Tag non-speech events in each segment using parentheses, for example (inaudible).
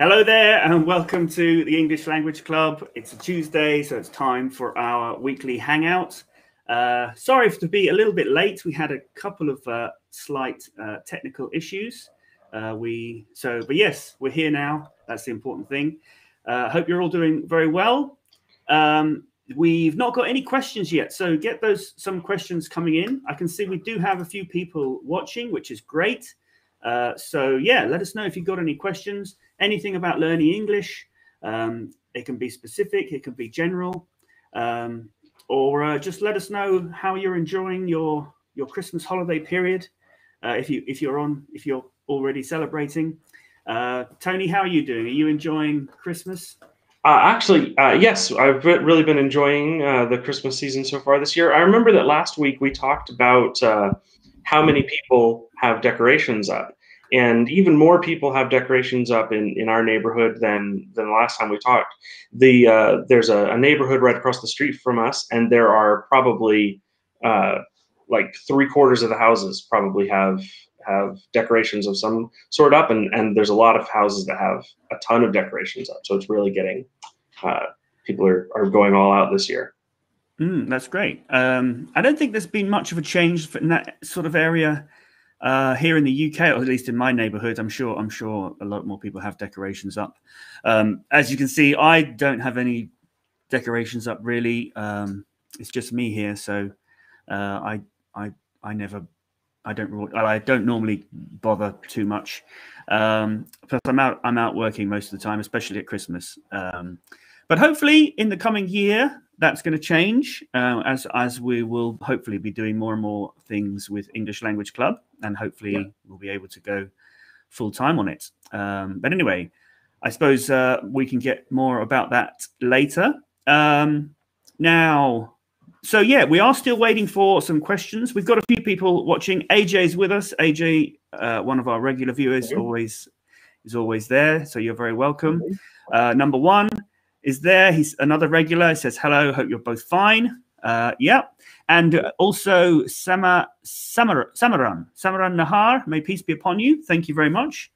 Hello there, and welcome to the English Language Club. It's a Tuesday, so it's time for our weekly hangout. Uh, sorry to be a little bit late. We had a couple of uh, slight uh, technical issues. Uh, we so, but yes, we're here now. That's the important thing. Uh, hope you're all doing very well. Um, we've not got any questions yet, so get those some questions coming in. I can see we do have a few people watching, which is great. Uh, so yeah, let us know if you've got any questions, anything about learning English. Um, it can be specific, it can be general, um, or uh, just let us know how you're enjoying your your Christmas holiday period. Uh, if you if you're on if you're already celebrating. Uh, Tony, how are you doing? Are you enjoying Christmas? Uh, actually, yes, I've really been enjoying the Christmas season so far this year. I remember that last week we talked about how many people have decorations up, and even more people have decorations up in, in our neighborhood than than the last time we talked. The uh, there's a, a, neighborhood right across the street from us, and there are probably uh, like three quarters of the houses probably have have decorations of some sort up, and and there's a lot of houses that have a ton of decorations up. So it's really getting uh, people are are going all out this year. Mm, that's great. Um, I don't think there's been much of a change in that sort of area uh, here in the UK, or at least in my neighbourhood. I'm sure. I'm sure a lot more people have decorations up. Um, as you can see, I don't have any decorations up really. Um, it's just me here, so uh, I I I never I don't I don't normally bother too much. Um, plus, I'm out I'm out working most of the time, especially at Christmas. Um, but hopefully, in the coming year, that's going to change uh, as as we will hopefully be doing more and more things with English Language Club, and hopefully yeah. we'll be able to go full time on it. Um, but anyway, I suppose uh, we can get more about that later. Um, now, so yeah, we are still waiting for some questions. We've got a few people watching. AJ's with us. AJ, uh, one of our regular viewers, always is always there. So you're very welcome. Uh, number one is there. He's another regular. He says hello. Hope you're both fine. Uh, yeah, and also Sama Samar, Samaran Samaran Nahar. May peace be upon you. Thank you very much.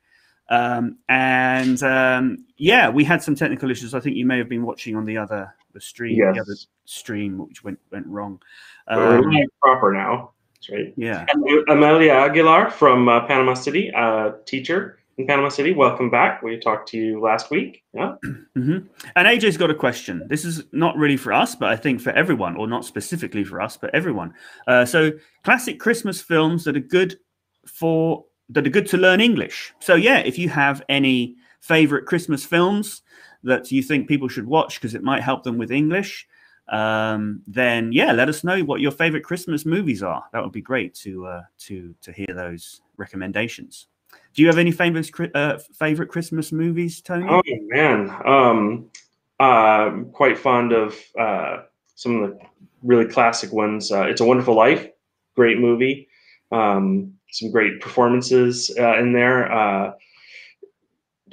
Um, and um, yeah, we had some technical issues. I think you may have been watching on the other the stream, yes. the other stream, which went went wrong. Um, We're proper now. That's right. Yeah. Amelia Aguilar from uh, Panama City, uh, teacher in Panama City. Welcome back. We talked to you last week. Yeah. (clears throat) Mm-hmm. And AJ's got a question. This is not really for us, but I think for everyone, or not specifically for us, but everyone. Uh, so, classic Christmas films that are good for that are good to learn English. So, yeah, if you have any favorite Christmas films that you think people should watch because it might help them with English, um, then yeah, let us know what your favorite Christmas movies are. That would be great to uh, to to hear those recommendations. Do you have any famous uh, favorite Christmas movies, Tony? Oh man, um, uh, quite fond of uh, some of the really classic ones. Uh, it's a Wonderful Life, great movie. Um, some great performances uh, in there. Uh,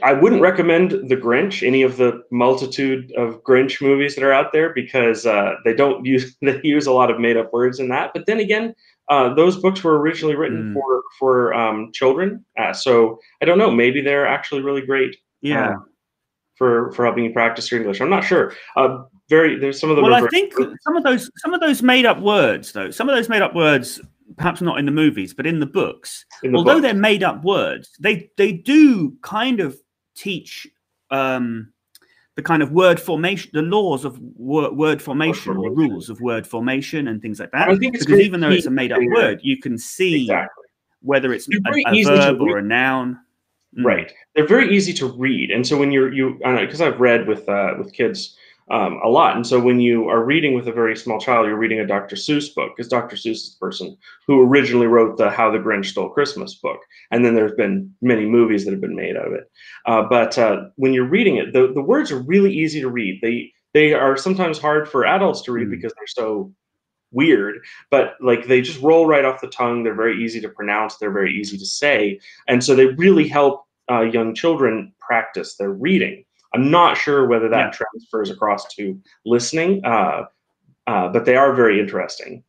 I wouldn't recommend The Grinch, any of the multitude of Grinch movies that are out there, because uh, they don't use (laughs) they use a lot of made up words in that. But then again, uh, those books were originally written mm. for for um, children, uh, so I don't know. Maybe they're actually really great. Yeah. Um, for for helping you practice your English, I'm not sure. Uh, very there's some of the. Well, I think some of those some of those made up words though. Some of those made up words perhaps not in the movies, but in the books. In the although book. they're made up words, they they do kind of teach um, the kind of word formation, the laws of word, word formation or rules of word formation and things like that. because even though it's a made up word, you can see exactly. whether it's a, a verb or a noun. Mm. Right. They're very easy to read, and so when you're you because I've read with uh, with kids um, a lot. And so when you are reading with a very small child, you're reading a Dr. Seuss book, because Dr. Seuss is the person who originally wrote the How the Grinch Stole Christmas book. And then there's been many movies that have been made out of it. Uh, but uh, when you're reading it, the, the words are really easy to read. They they are sometimes hard for adults to read mm. because they're so weird, but like they just roll right off the tongue. They're very easy to pronounce. They're very easy to say. And so they really help uh, young children practice their reading. I'm not sure whether that yeah. transfers across to listening, uh, uh, but they are very interesting.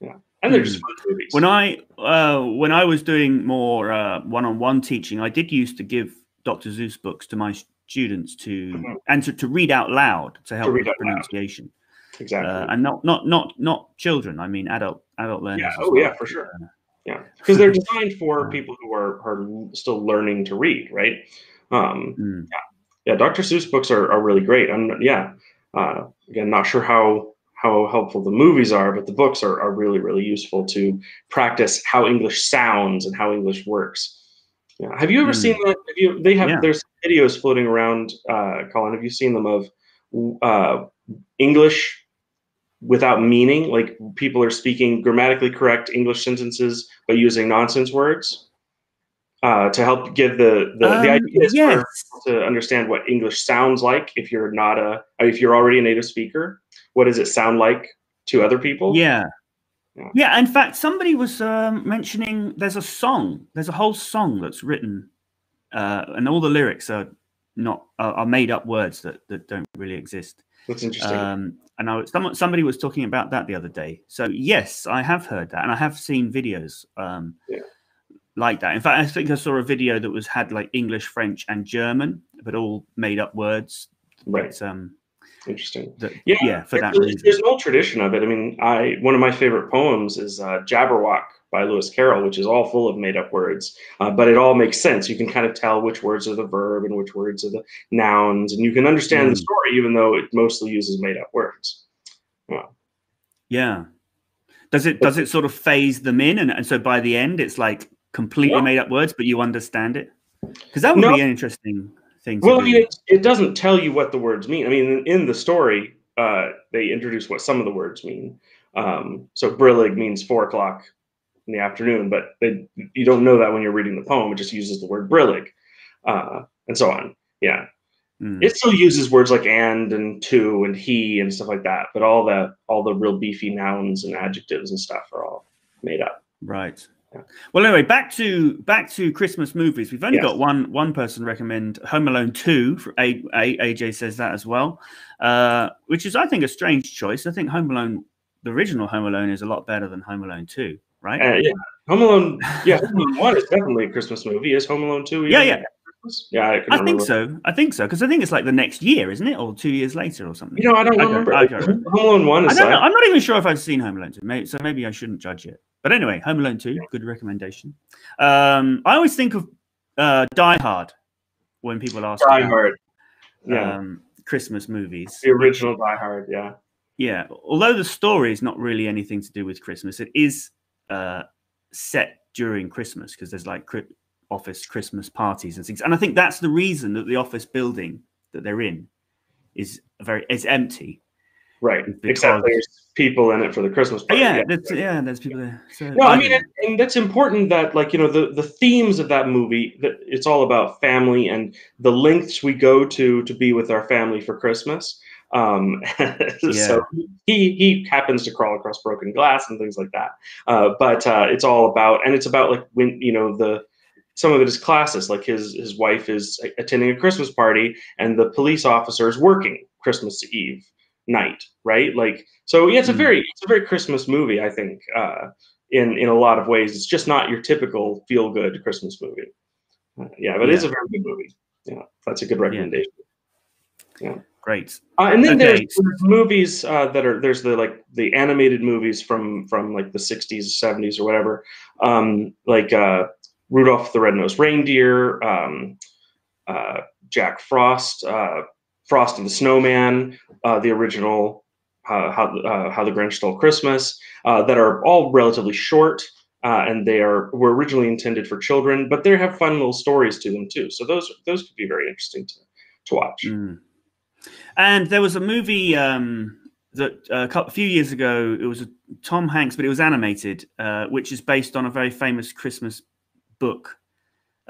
Yeah, and they're mm. just hmm. fun movies. When I uh, when I was doing more uh, one-on-one teaching, I did used to give Dr. Seuss books to my students to Mhm. and to, to read out loud to help read with out loud. pronunciation, Exactly. uh, and not not not not children. I mean adult adult learners. Yeah. Oh, well. yeah, for sure. Yeah, because they're (laughs) designed for people who are, are still learning to read, right? Um, mm, yeah, Dr. Seuss books are, are really great. I'm yeah, uh, again, not sure how how helpful the movies are, but the books are, are really really useful to practice how English sounds and how English works. Yeah. Have you ever Hmm. seen that? Have you? They have Yeah. there's videos floating around. Uh, Colin, have you seen them of uh, English without meaning? Like people are speaking grammatically correct English sentences but using nonsense words uh, to help give the the, the Um, idea is yes. to understand what English sounds like if you're not a if you're already a native speaker. What does it sound like to other people? Yeah. Yeah. Yeah. In fact, somebody was um, mentioning there's a song, there's a whole song that's written, uh, and all the lyrics are not are, are made up words that, that don't really exist. that's interesting. Um, and I, was- someone, somebody was talking about that the other day. So yes, I have heard that, and I have seen videos um, Yeah. Like that. In fact, I think I saw a video that was had like English, French, and German, but all made up words. right. But, um, Interesting. that, Yeah, yeah, for that there's, reason. there's an old tradition of it. I mean, I one of my favorite poems is uh, Jabberwocky by Lewis Carroll, which is all full of made up words, uh, but it all makes sense. You can kind of tell which words are the verb and which words are the nouns, and you can understand the Mm. story even though it mostly uses made up words. Yeah. Does it does it sort of phase them in, and, and so by the end it's like completely Yeah. made up words, but you understand it? Because that would No. be an interesting thing. To Well, I mean, it, it doesn't tell you what the words mean. I mean, in the story, uh, they introduce what some of the words mean. Um, so Brillig means four o'clock in the afternoon, but they, you don't know that when you're reading the poem. It just uses the word Brillig, uh, and so on. Yeah, Mm. it still uses words like and and to and he and stuff like that, but all the all the real beefy nouns and adjectives and stuff are all made up. Right. Well, anyway, back to back to Christmas movies. We've only Yes. got one one person recommend Home Alone two. For A, A, AJ says that as well, uh, which is I think a strange choice. I think Home Alone, the original Home Alone, is a lot better than Home Alone two. Right? Uh, yeah, Home Alone. Yeah, Home Alone one is definitely a Christmas movie. Is Home Alone two? Yeah, yeah. Yeah, I, I think so. I think so because I think it's like the next year, isn't it, or two years later, or something? You know, I don't I don't- remember. I don't Home Alone one I don't like... know. I'm not even sure if I've seen Home Alone 2, maybe, so maybe I shouldn't judge it. But anyway, Home Alone 2, good recommendation. Um, I always think of uh, Die Hard when people ask Die Hard. Yeah, um, Christmas movies. the original Die Hard. Yeah, Yeah, although the story is not really anything to do with Christmas, it is uh, set during Christmas because there's like office Christmas parties and things. And I think that's the reason that the office building that they're in is very is empty. Right. Because- Except there's people in it for the Christmas party. yeah, That's, yeah, there's people there. So, No, I mean, and, and that's important that, like, you know, the, the themes of that movie, that it's all about family and the lengths we go to to be with our family for Christmas. Um, (laughs) so he he happens to crawl across broken glass and things like that. Uh, but uh, it's all about, and it's about like when you know the some of it is classes like his his wife is attending a Christmas party and the police officer is working Christmas Eve night, right? Like, so yeah, it's a Mm. very it's a very Christmas movie, I think. Uh, in in a lot of ways, it's just not your typical feel good Christmas movie. Uh, yeah, but it is a very good movie. Yeah, that's a good recommendation. Yeah. Great. Uh, and then Okay. there's, there's movies uh, that are there's the like the animated movies from from like the 60s, 70s, or whatever, um, like uh, Rudolph the Red-Nosed Reindeer, um, uh, Jack Frost, uh, Frosty the Snowman, uh, the original uh, How uh, How the Grinch Stole Christmas, uh, that are all relatively short. Uh, and they are were originally intended for children, but they have fun little stories to them too. So those those could be very interesting to to watch. Mm. And there was a movie um, that uh, a few years ago. It was Tom Hanks, but it was animated, which is based on a very famous Christmas book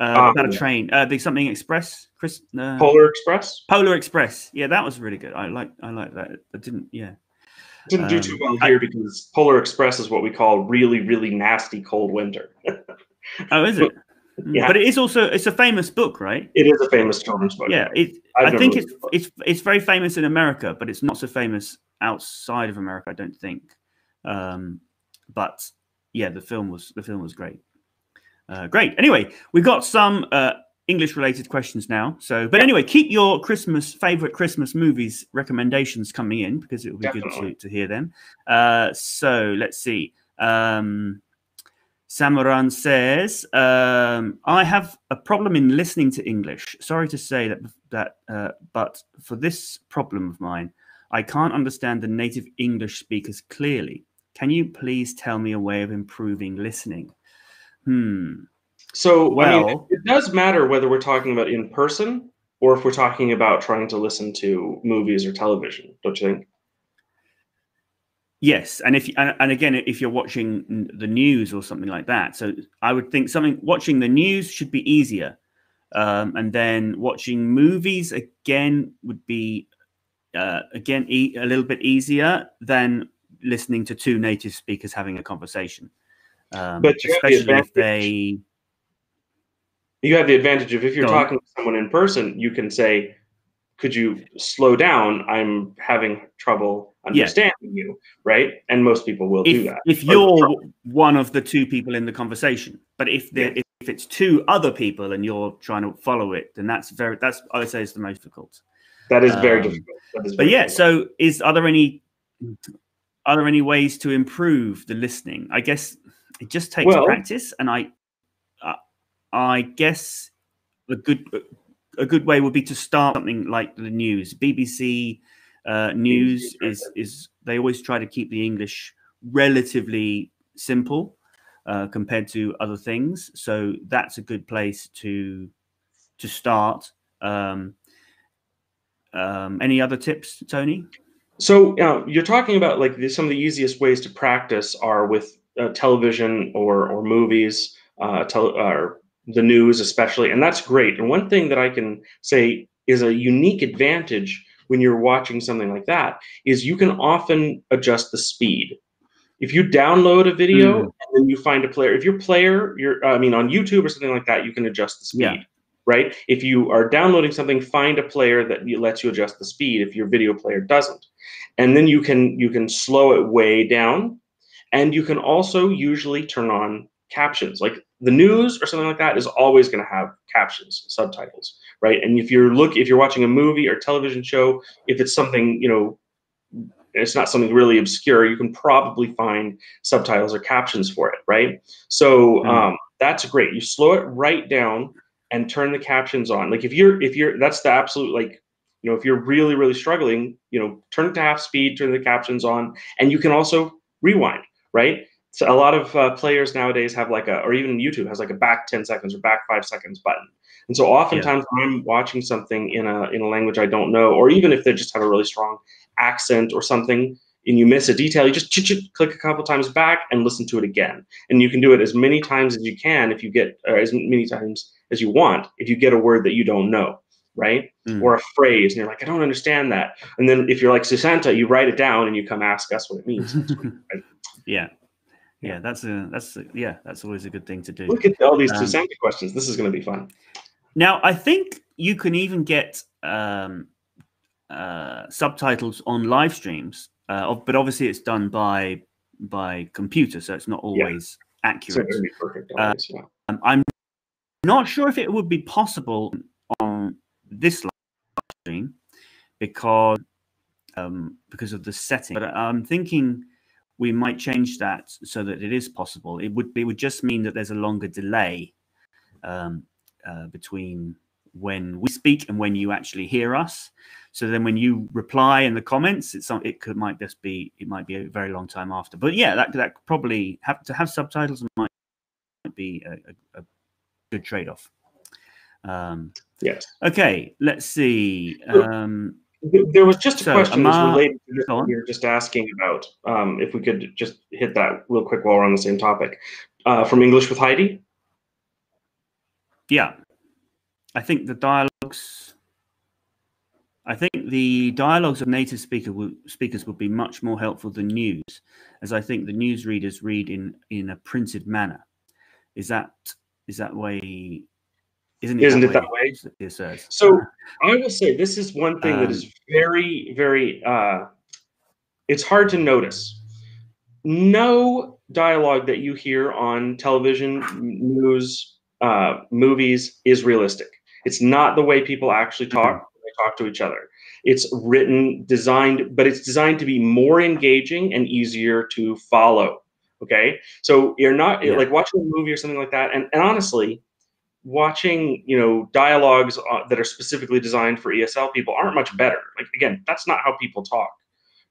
uh, Ah, about a train. Uh, the something Express, Chris, uh, Polar Express. Polar Express. Yeah, that was really good. I like. I like that. I didn't. Yeah. Didn't do Um, too well I- here because Polar Express is what we call really, really nasty cold winter. (laughs) Oh, is it? Mm. Yeah. But it is also it's a famous book, right? It is a famous children's book. Yeah. It. I think it's it's it's very famous in America, but it's not so famous outside of America. I don't think. Um, but yeah, the film was the film was great. Uh, great. Anyway, we've got some uh, English related questions now. So, but anyway, keep your Christmas favorite Christmas movies recommendations coming in because it will be Definitely. good to, to hear them. Uh, so let's see. Um, Samaran says, um, "I have a problem in listening to English. Sorry to say that, that, uh, but for this problem of mine, I can't understand the native English speakers clearly. Can you please tell me a way of improving listening?" Hmm. So, I mean, Well- it does matter whether we're talking about in person or if we're talking about trying to listen to movies or television, don't you think? Yes, and if and, and again, if you're watching the news or something like that, so I would think something watching the news should be easier, um, and then watching movies again would be uh, again e- a little bit easier than listening to two native speakers having a conversation, um, But you have the especially if advantage- they You have the advantage of if you're talking to someone in person, you can say, Could you slow down? I'm having trouble Yeah. understanding you, right? And most people will do that. if you're trouble. one of the two people in the conversation but if there Yeah. if it's two other people and you're trying to follow it then that's very that's i would say is the most difficult That is very um, difficult. Is but yeah difficult. so is are there any are there any ways to improve the listening i guess it just takes Well- practice and i uh, i guess a good a good way would be to start something like the news. Bbc uh, news is is they always try to keep the english relatively simple uh, compared to other things. So that's a good place to to start. Um, um, any other tips tony? So uh, you're talking about like the, some of the easiest ways to practice are with uh, television or or movies, uh, tel- or the news especially, and that's great. And one thing that I can say is a unique advantage when you're watching something like that is you can often adjust the speed. If you download a video Mm. and then you find a player, if your player, you're I mean on YouTube or something like that, you can adjust the speed. Yeah. Right. If you are downloading something, find a player that lets you adjust the speed. If your video player doesn't, and then you can you can slow it way down and you can also usually turn on captions. Like the news or something like that is always going to have captions subtitles right? And if you're look if you're watching a movie or television show if it's something you know it's not something really obscure you can probably find subtitles or captions for it right? So Mm. um, that's great. You slow it right down and turn the captions on. Like if you're if you're that's the absolute like you know if you're really really struggling you know turn it to half speed turn the captions on and you can also rewind right? So a lot of uh, players nowadays have like a or even youtube has like a back 10 seconds or back 5 seconds button. And so oftentimes when i'm watching something in a in a language i don't know or even if they just have a really strong accent or something and you miss a detail you just click a couple times back and listen to it again. And you can do it as many times as you can if you get or as many times as you want if you get a word that you don't know right Mm. or a phrase and you're like i don't understand that. And then if you're like susanta you write it down and you come ask us what it means. (laughs) Yeah. Yeah. That's a that's a, yeah that's always a good thing to do. Look at all these Um, susanta questions. This is going to be fun. Now i think you can even get um, uh, subtitles on live streams uh, but obviously it's done by by computer so it's not always not accurate going to be perfect Uh, yeah. Um, I'm not sure if it would be possible on this live stream because um, because of the setting. But I'm thinking we might change that so that it is possible. It would it would just mean that there's a longer delay um, uh, between when we speak and when you actually hear us. So then when you reply in the comments, it's it could might just be it might be a very long time after. But yeah, that that probably have to have subtitles might might be a, a, a good trade off. Um, yes okay, let's see. Um, there was just a So, question Amar- related to this go that on. we were just asking about um, if we could just hit that real quick while we're on the same topic uh, from english with heidi yeah, I think the dialogues. I think the dialogues of native speaker will, speakers would be much more helpful than news, as I think the news readers read in in a printed manner. Is that is that way? Isn't it Isn't that it that way? It says. So I will say this is one thing that Um, is very, very. Uh, it's hard to notice. No dialogue that you hear on television, news, uh, movies is realistic. It's not the way people actually talk Mhm. when they talk to each other. It's written, designed, but it's designed to be more engaging and easier to follow. Okay, so you're not Yeah. like watching a movie or something like that, and, and honestly, watching you know dialogues uh, that are specifically designed for ESL people aren't much better. Like again, that's not how people talk,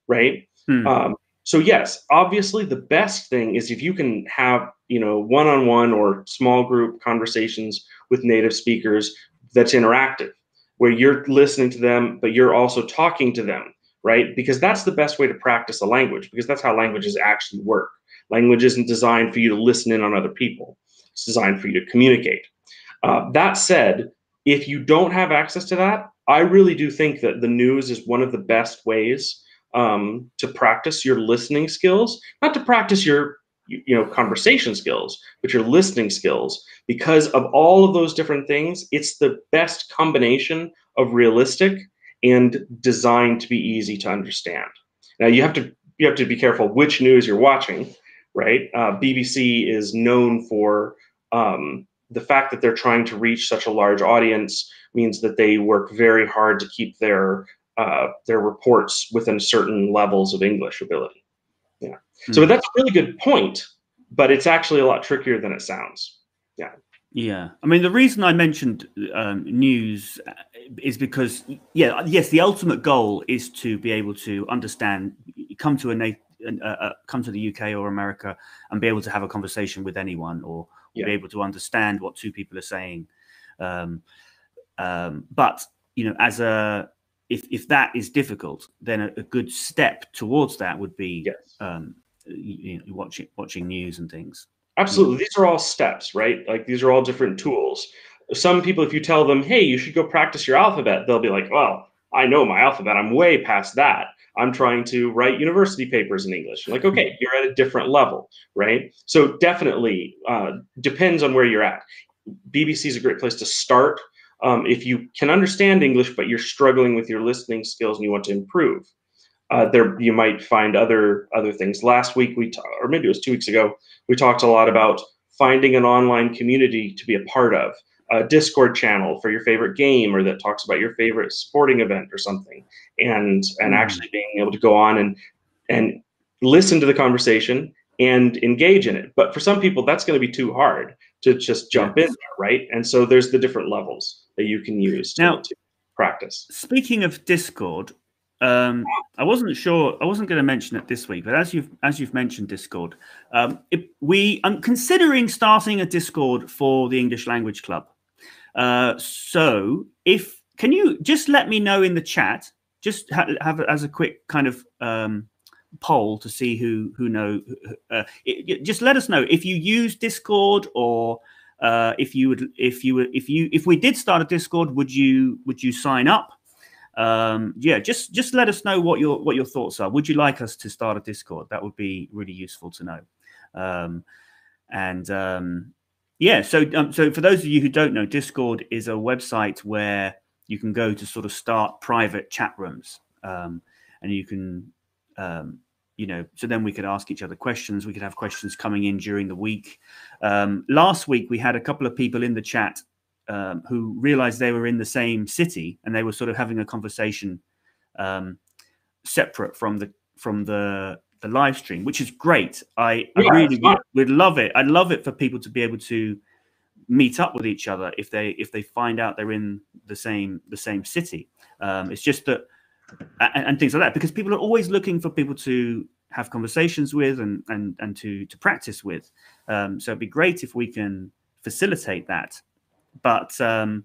right? Hmm. Um, so yes, obviously the best thing is if you can have you know one-on-one or small group conversations with native speakers that's interactive, where you're listening to them, but you're also talking to them, right? Because that's the best way to practice a language, because that's how languages actually work. Language isn't designed for you to listen in on other people. It's designed for you to communicate. Uh, that said, if you don't have access to that, I really do think that the news is one of the best ways um, to practice your listening skills, not to practice your you know conversation skills, but your listening skills. Because of all of those different things, it's the best combination of realistic and designed to be easy to understand. Now you have to you have to be careful which news you're watching, right? Uh, BBC is known for um, the fact that they're trying to reach such a large audience means that they work very hard to keep their uh, their reports within certain levels of English ability. Yeah. So Hmm. that's a really good point, but it's actually a lot trickier than it sounds. Yeah, Yeah, I mean the reason I mentioned um, news uh, is because yeah, yes, the ultimate goal is to be able to understand, come to a uh, uh, come to the UK or America and be able to have a conversation with anyone, or, or Yeah. be able to understand what two people are saying. Um, um, but you know, as a if if that is difficult, then a, a good step towards that would be Yes. um, you know, watching watching news and things. Absolutely. These are all steps, right? Like these are all different tools. Some people, if you tell them, hey, you should go practice your alphabet, they'll be like, well, I know my alphabet. I'm way past that. I'm trying to write university papers in English. Like, okay, you're at a different level, right? So definitely uh, depends on where you're at. BBC is a great place to start um, if you can understand English, but you're struggling with your listening skills and you want to improve. Uh, there, you might find other other things. Last week we, ta- or maybe it was two weeks ago, we talked a lot about finding an online community to be a part of, a Discord channel for your favorite game, or that talks about your favorite sporting event or something, and and Mm. actually being able to go on and and listen to the conversation and engage in it. But for some people, that's going to be too hard to just jump in there, right? And so there's the different levels that you can use to, Now- to practice. Speaking of Discord, um, I wasn't sure. I wasn't going to mention it this week, but as you've as you've mentioned Discord, um, we I'm considering starting a Discord for the English Language Club. Uh, so if can you just let me know in the chat, just ha- have as a quick kind of um, poll to see who who know. Uh, it, just let us know if you use Discord or uh, if you would if you would if you if we did start a Discord, would you would you sign up? um yeah just just let us know what your what your thoughts are would you like us to start a discord that would be really useful to know um and um yeah so um, so for those of you who don't know discord is a website where you can go to sort of start private chat rooms um and you can um you know so then we could ask each other questions we could have questions coming in during the week. Um last week we had a couple of people in the chat um, who realized they were in the same city and they were sort of having a conversation um, separate from the from the the live stream, which is great. I, I Yeah, really it's would, would love it. I'd love it for people to be able to meet up with each other if they if they find out they're in the same the same city. Um, it's just that and, and things like that because people are always looking for people to have conversations with and and and to to practice with. Um, so it'd be great if we can facilitate that but um,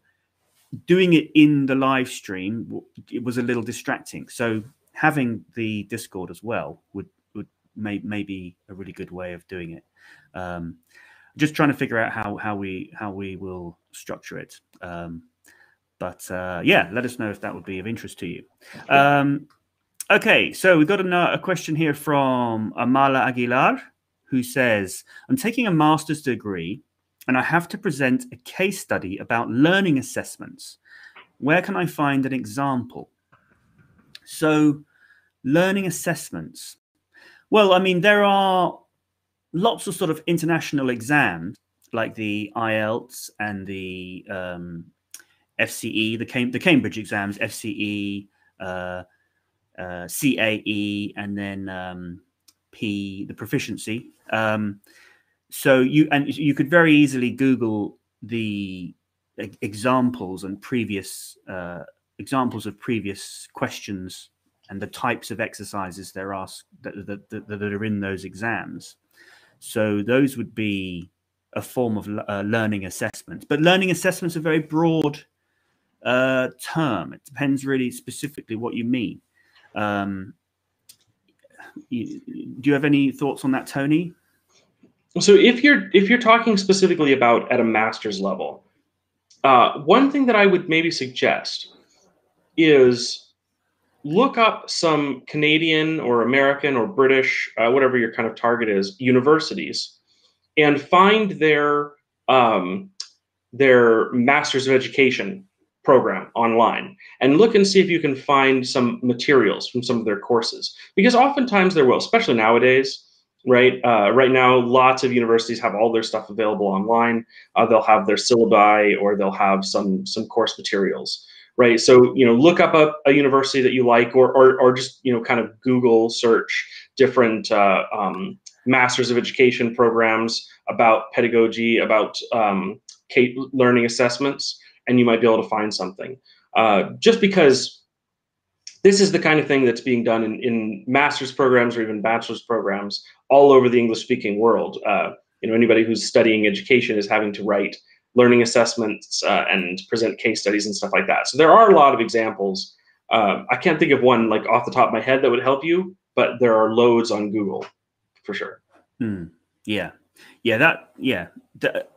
doing it in the live stream it was a little distracting. So having the Discord as well would would may maybe a really good way of doing it. Um, just trying to figure out how how we how we will structure it. Um, but uh, yeah, let us know if that would be of interest to you. Um, okay, so we've got a, a question here from Amala Aguilar, who says, "I'm taking a master's degree and I have to present a case study about learning assessments. Where can I find an example? So, learning assessments. Well, I mean, there are lots of sort of international exams like the IELTS and the um, FCE, the, Cam- the Cambridge exams, FCE, uh, uh, CAE, and then um, P, the proficiency. Um, so you and you could very easily Google the examples and previous uh, examples of previous questions and the types of exercises they're asked that, that, that, that are in those exams. So those would be a form of uh, learning assessment. But learning assessments are very broad uh, term. It depends really specifically what you mean. Um, you, do you have any thoughts on that, Tony? So if you're if you're talking specifically about at a master's level, uh, one thing that I would maybe suggest is look up some Canadian or American or British, uh, whatever your kind of target is, universities, and find their um, their Masters of Education program online and look and see if you can find some materials from some of their courses. Because oftentimes there will especially nowadays right uh, right now lots of universities have all their stuff available online. Uh, they'll have their syllabi or they'll have some some course materials right so you know look up a, a university that you like or, or or just you know kind of google search different uh, um, masters of education programs about pedagogy about um, learning assessments and you might be able to find something. Uh, just because this is the kind of thing that's being done in, in master's programs or even bachelor's programs all over the English speaking world. Uh, you know, anybody who's studying education is having to write learning assessments uh, and present case studies and stuff like that. So there are a lot of examples. Um, I can't think of one like off the top of my head that would help you, but there are loads on Google for sure. Hmm. Yeah, yeah, that yeah,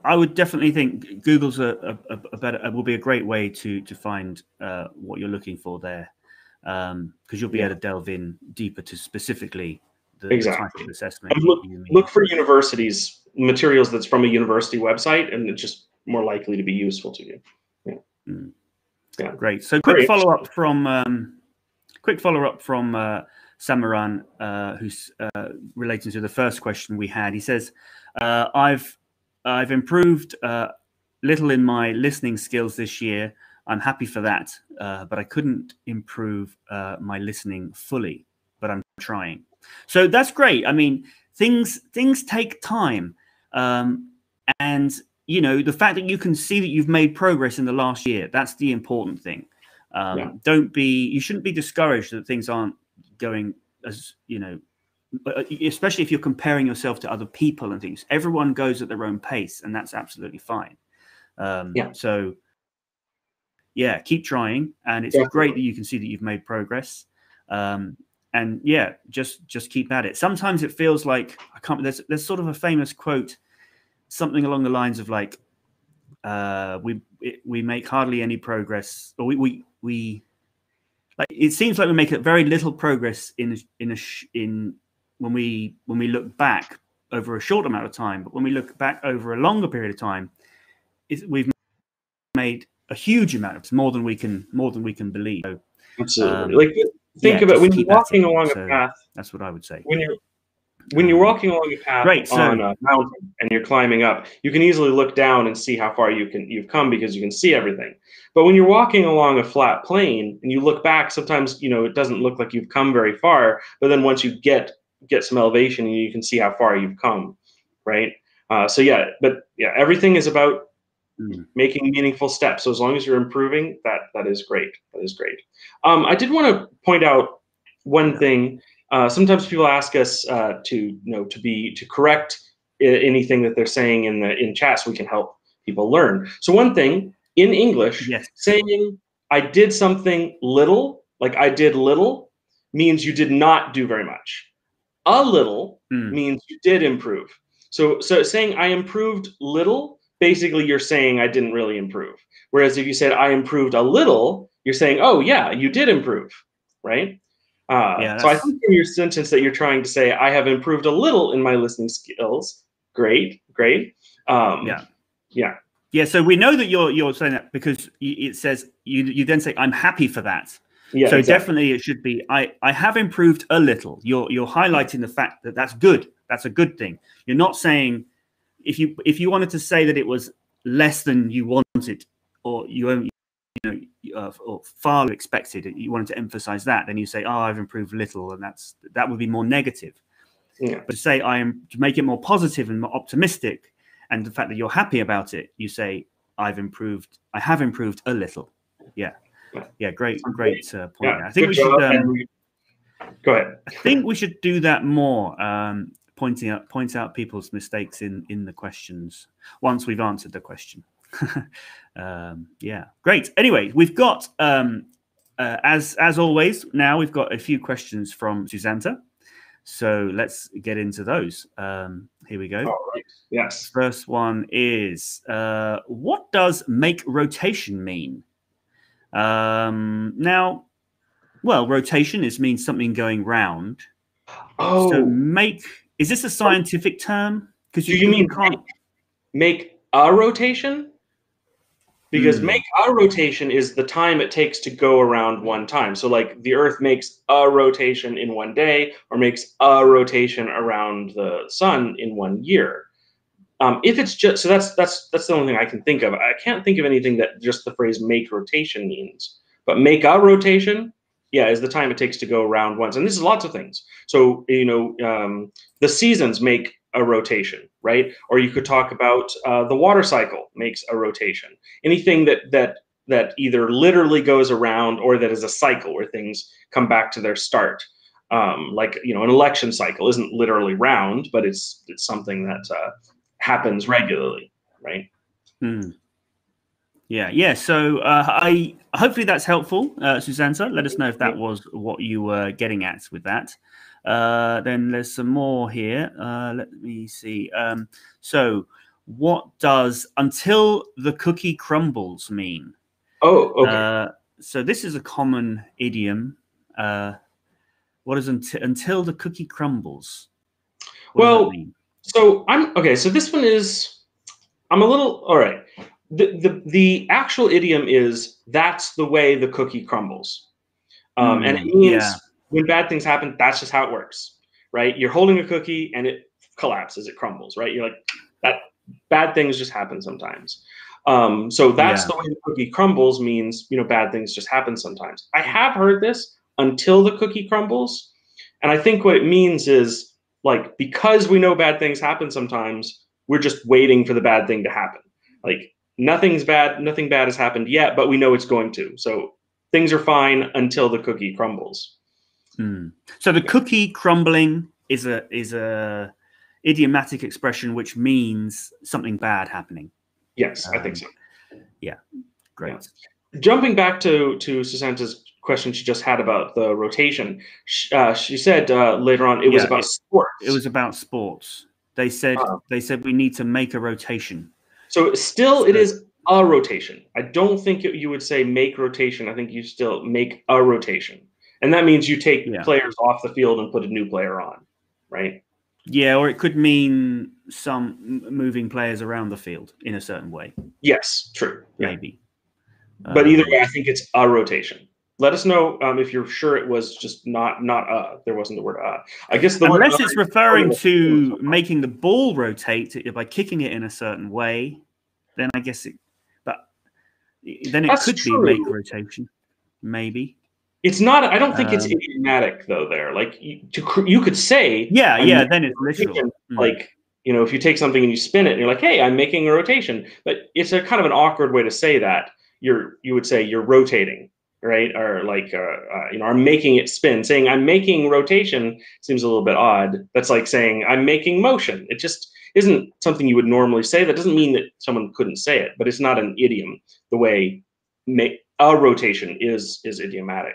I would definitely think Google's a, a, a better will be a great way to to find uh, what you're looking for there, because um, you'll be yeah. able to delve in deeper to specifically the, exactly. type of assessment. Look, look for universities materials that's from a university website, and it's just more likely to be useful to you. Yeah. Mm. Yeah. Great. So quick follow up from um, quick follow up from uh, Samaran, uh, who's uh, relating to the first question we had. He says, uh, "I've I've improved uh, little in my listening skills this year. I'm happy for that, uh, but I couldn't improve uh, my listening fully. But I'm trying. So that's great. I mean, things things take time, um, and you know the fact that you can see that you've made progress in the last year. That's the important thing. Um, yeah. Don't be. You shouldn't be discouraged that things aren't going as you know uh, especially if you're comparing yourself to other people and things everyone goes at their own pace and that's absolutely fine um, yeah so yeah keep trying and it's Definitely. great that you can see that you've made progress um, and yeah just just keep at it sometimes it feels like i can't there's there's sort of a famous quote something along the lines of like uh, we it, we make hardly any progress or we we we like it seems like we make very little progress in in a in when we when we look back over a short amount of time, but when we look back over a longer period of time, we've made a huge amount of more than we can more than we can believe. So, Absolutely. Um, like think yeah, of it when you're walking along a path. That's what I would say. When you're when you're walking along a path right, so, on a mountain and you're climbing up, you can easily look down and see how far you can you've come because you can see everything. But when you're walking along a flat plane and you look back, sometimes you know it doesn't look like you've come very far. But then once you get get some elevation, you can see how far you've come, right? Uh, so yeah, but yeah, everything is about mm. making meaningful steps. So as long as you're improving, that that is great. That is great. Um, I did want to point out one thing uh, sometimes people ask us uh, to you know to be to correct anything that they're saying in the in chat so we can help people learn. So one thing in English, yes. saying I did something little, like I did little, means you did not do very much. A little mm. means you did improve. So so saying I improved little, basically you're saying I didn't really improve. Whereas if you said I improved a little, you're saying, oh yeah, you did improve, right? Uh, yeah, so I think in your sentence that you're trying to say, I have improved a little in my listening skills. Great, great. Um, yeah, yeah, yeah. So we know that you're you're saying that because it says you you then say I'm happy for that. Yeah, so exactly. definitely it should be I I have improved a little. You're you're highlighting the fact that that's good. That's a good thing. You're not saying if you if you wanted to say that it was less than you wanted or you only you know uh, far expected you wanted to emphasize that then you say oh i've improved little and that's that would be more negative Yeah. but to say i am to make it more positive and more optimistic and the fact that you're happy about it you say i've improved i have improved a little yeah Yeah. great great uh, point Yeah, i think we should um, we- Go ahead. I think we should do that more. Um, pointing out point out people's mistakes in in the questions once we've answered the question. (laughs) um, yeah, great. Anyway, we've got um, uh, as as always. Now we've got a few questions from Susanta. So let's get into those. Um, here we go. Right. Yes. First one is uh, what does make rotation mean? Um, now, well, rotation is means something going round. Oh, So make is this a scientific term? Because Do you mean can't. make a rotation? Because Hmm. make a rotation is the time it takes to go around one time. So, like the Earth makes a rotation in one day, or makes a rotation around the sun in one year. Um, if it's just so, that's that's that's the only thing I can think of. I can't think of anything that just the phrase "make rotation" means. But make a rotation, yeah, is the time it takes to go around once. And this is lots of things. So you know, um, the seasons make a rotation, right? Or you could talk about uh, the water cycle makes a rotation. Anything that that that either literally goes around or that is a cycle where things come back to their start. Um, like you know, an election cycle isn't literally round, but it's it's something that uh, happens regularly, right? Hmm. Yeah, yeah. So uh, I hopefully that's helpful, uh, Susanta. Let us know if that was what you were getting at with that. Uh, then there's some more here. Uh, let me see. Um, so, what does "until the cookie crumbles" mean? Oh, okay. Uh, so this is a common idiom. Uh, what is until, until the cookie crumbles? What Well? So I'm okay. So this one is, I'm a little all right. The the the actual idiom is that's the way the cookie crumbles, um, and it Mm, means yeah. When bad things happen, that's just how it works, right? You're holding a cookie and it collapses, it crumbles, right? You're like that. Bad things just happen sometimes. Um, so that's Yeah. the way the cookie crumbles means you know bad things just happen sometimes. I have heard this until the cookie crumbles, and I think what it means is like because we know bad things happen sometimes we're just waiting for the bad thing to happen like nothing's bad nothing bad has happened yet but we know it's going to so things are fine until the cookie crumbles Hmm. So the cookie crumbling is a is a idiomatic expression which means something bad happening. yes i think so Yeah, Great. jumping back to to susanta's question she just had about the rotation sh- uh, she said uh, later on it was Yeah, about it- sports It was about sports. They said Oh. they said we need to make a rotation. so still it So- is a rotation i don't think it, you would say make rotation i think you still make a rotation and that means you take Yeah. players off the field and put a new player on right Yeah, or it could mean some moving players around the field in a certain way, Yes, true. Yeah. maybe. But either Um, way, I think it's a rotation. Let us know um, if you're sure it was just not not uh. There wasn't the word uh. I guess the unless it's referring to making the ball rotate by kicking it in a certain way, then I guess it. But then it That's could true. be make rotation, maybe. It's not. I don't think it's Um, idiomatic though. There, like you, to, you could say, Yeah, I'm yeah. Then it's literal. Mm. like you know, if you take something and you spin it, and you're like, hey, I'm making a rotation. But it's a kind of an awkward way to say that. You're you would say you're rotating, right? Or like uh, uh, you know, I'm making it spin. Saying I'm making rotation seems a little bit odd. That's like saying I'm making motion. It just isn't something you would normally say. That doesn't mean that someone couldn't say it, but it's not an idiom. The way make a rotation is is idiomatic.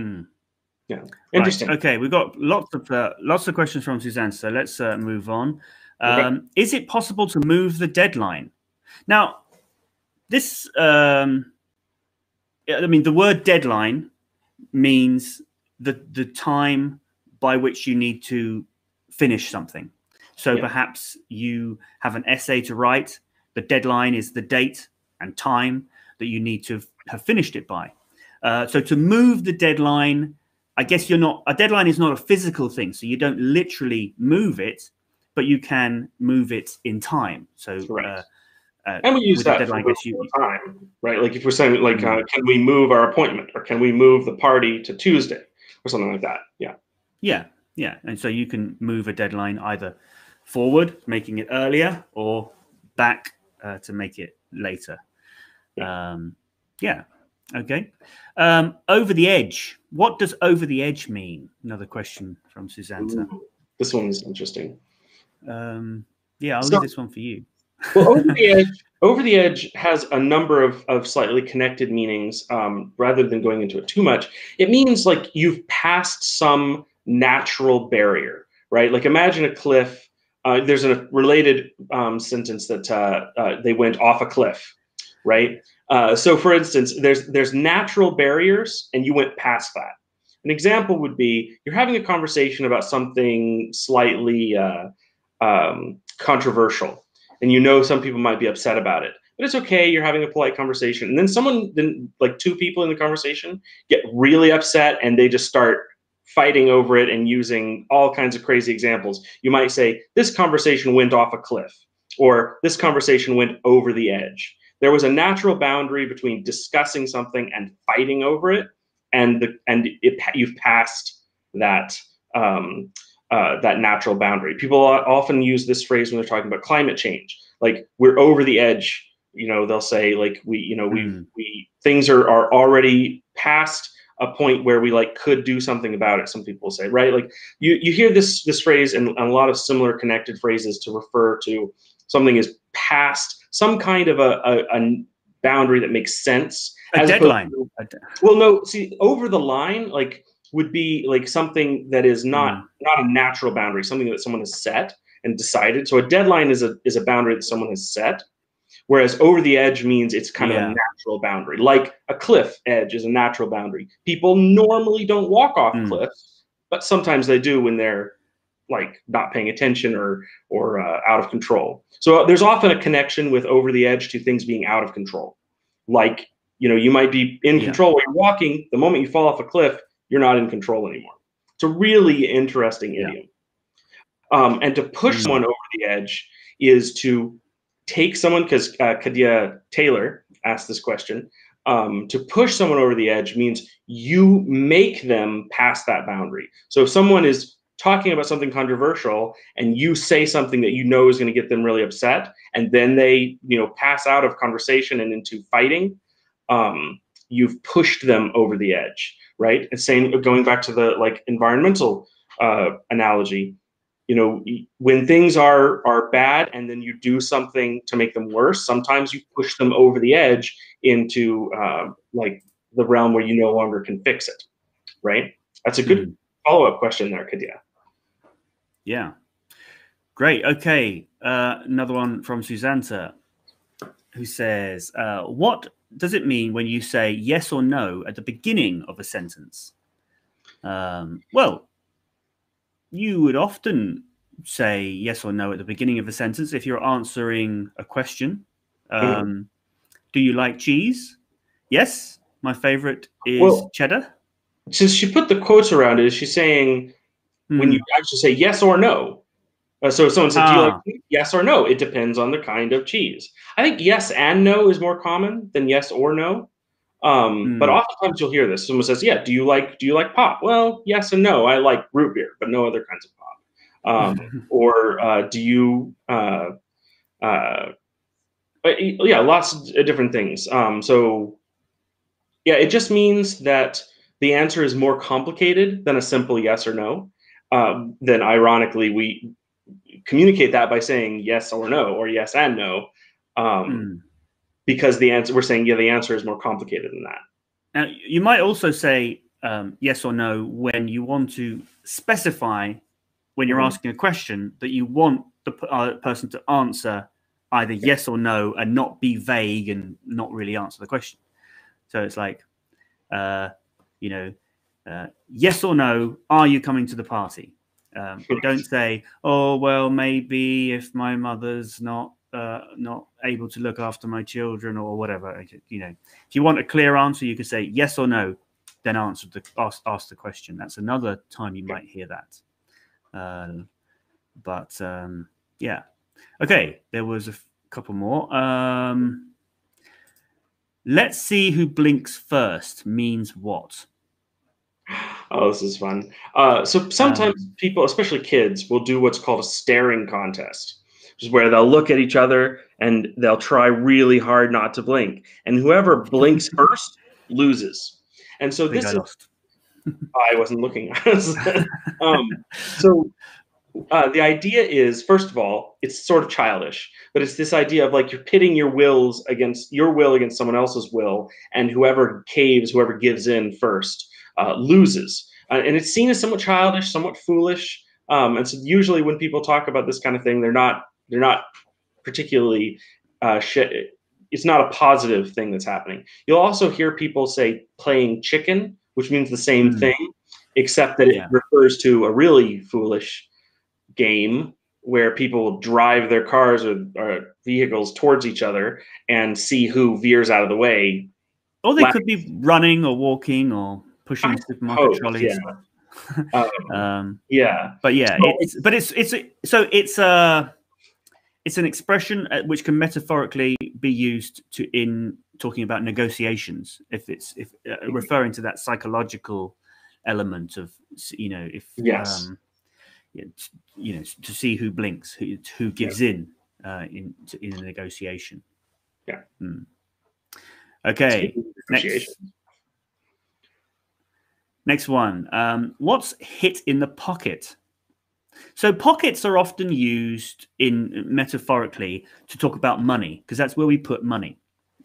Mm. Interesting. Right. Okay, we've got lots of uh, lots of questions from Suzanne. So let's uh, move on. Okay. Um, Is it possible to move the deadline? Now, this um, I mean, the word deadline means the the time by which you need to finish something. So Yeah. perhaps you have an essay to write. The deadline is the date and time that you need to have finished it by. Uh, so to move the deadline, I guess you're not a deadline is not a physical thing, so you don't literally move it, but you can move it in time. So uh, uh, and we use that deadline for you- time, right? Like if we're saying, like, Mm. uh, can we move our appointment, or can we move the party to Tuesday, or something like that? Yeah. Yeah, yeah, and so you can move a deadline either forward, making it earlier, or back uh, to make it later. Um, yeah, okay. Um, over the edge. What does over the edge mean? Another question from Susanna. This one is interesting. Um, yeah, I'll So- leave this one for you. well, over the (laughs) edge, over the edge has a number of, of slightly connected meanings. Um, rather than going into it too much, it means like you've passed some natural barrier, right? Like imagine a cliff. Uh, there's a related um, sentence that uh, uh, they went off a cliff, right? Uh, so, for instance, there's there's natural barriers, and you went past that. An example would be you're having a conversation about something slightly uh, um, controversial and you know some people might be upset about it but it's okay you're having a polite conversation. And then someone then like two people in the conversation get really upset and they just start fighting over it and using all kinds of crazy examples. You might say this conversation went off a cliff or this conversation went over the edge there was a natural boundary between discussing something and fighting over it and the and it, you've passed that um, uh, that natural boundary. People often use this phrase when they're talking about climate change. Like we're over the edge. You know, they'll say like we, you know, we Mm. we things are are already past a point where we like could do something about it. Some people say, right? Like you you hear this this phrase and, and a lot of similar connected phrases to refer to something is past some kind of a, a, a boundary that makes sense. A deadline. to- well, no, see, over the line, like would be like something that is not Mm. not a natural boundary, something that someone has set and decided. So a deadline is a is a boundary that someone has set, whereas over the edge means it's kind of a natural boundary. Like a cliff edge is a natural boundary. People normally don't walk off Mm. cliffs, but sometimes they do when they're like not paying attention or or uh, out of control. So there's often a connection with over the edge to things being out of control. Like you know, you might be in Yeah. control while you're walking. The moment you fall off a cliff, you're not in control anymore. It's a really interesting Yeah. idiom. Um, and to push Mm. someone over the edge is to take someone, because uh, Kadia Taylor asked this question. Um, to push someone over the edge means you make them pass that boundary. So if someone is talking about something controversial and you say something that you know is going to get them really upset, and then they, you know, pass out of conversation and into fighting, um, you've pushed them over the edge, right? And same going back to the like environmental uh, analogy, you know, when things are are bad and then you do something to make them worse, sometimes you push them over the edge into uh, like the realm where you no longer can fix it, right? That's a good Mm. follow up question there, Kadia. Yeah. Great. Okay. Uh, another one from Susanta who says, uh, What does it mean when you say yes or no at the beginning of a sentence? Um, well, you would often say yes or no at the beginning of a sentence if you're answering a question. Mhm. Um, Do you like cheese? Yes. My favorite is Well- cheddar. Since she put the quotes around it, is she saying when Hmm. you actually say yes or no? Uh, so if someone said, "Do you like Ah. cheese?" yes or no?" It depends on the kind of cheese. I think yes and no is more common than yes or no. Um, But Hmm. oftentimes you'll hear this. Someone says, "Yeah, do you like do you like pop?" Well, yes and no. I like root beer, but no other kinds of pop. Um, (laughs) or uh, do you? Uh, uh, yeah, lots of different things. Um, so yeah, it just means that the answer is more complicated than a simple yes or no. Um, then ironically, we communicate that by saying yes or no or yes and no, um, Hmm. because the answer we're saying yeah, the answer is more complicated than that. Now, you might also say um, yes or no when you want to specify, when you're Mhm. asking a question, that you want the p- uh, person to answer either yes or no and not be vague and not really answer the question. So it's like, uh, you know, uh, yes or no, are you coming to the party? Um, don't say, oh, well, maybe if my mother's not. Uh, not able to look after my children or whatever you know if you want a clear answer, you can say yes or no, then answer the ask, ask the question. That's another time you might hear that. Uh, but um, yeah, okay. There was a f- couple more. Um, let's see who blinks first means what? (laughs) Oh, this is fun. Uh, so sometimes um, people, especially kids, will do what's called a staring contest, which is where they'll look at each other and they'll try really hard not to blink. And whoever (laughs) blinks first loses. And so this is. (laughs) I wasn't looking. um, so uh, the idea is, first of all, it's sort of childish, but it's this idea of like you're pitting your wills against your will against someone else's will, and whoever caves, whoever gives in first, uh, loses. Uh, and it's seen as somewhat childish, somewhat foolish. Um, and so usually when people talk about this kind of thing, they're not they're not particularly uh, it's not a positive thing that's happening. You'll also hear people say playing chicken, which means the same mm. thing, except that it refers to a really foolish game where people drive their cars or, or, vehicles towards each other and see who veers out of the way. Or they could be running or walking or pushing supermarket trolleys. Yeah. (laughs) um, um, yeah. But yeah, so, it's but it's it's so it's a it's an expression uh, which can metaphorically be used to in talking about negotiations if it's if uh, mm-hmm. referring to that psychological element of you know if yes. um, you know to see who blinks who who gives yeah. in uh, in in a negotiation yeah mm. okay next next one um, what's hit in the pocket so pockets are often used in metaphorically to talk about money because that's where we put money.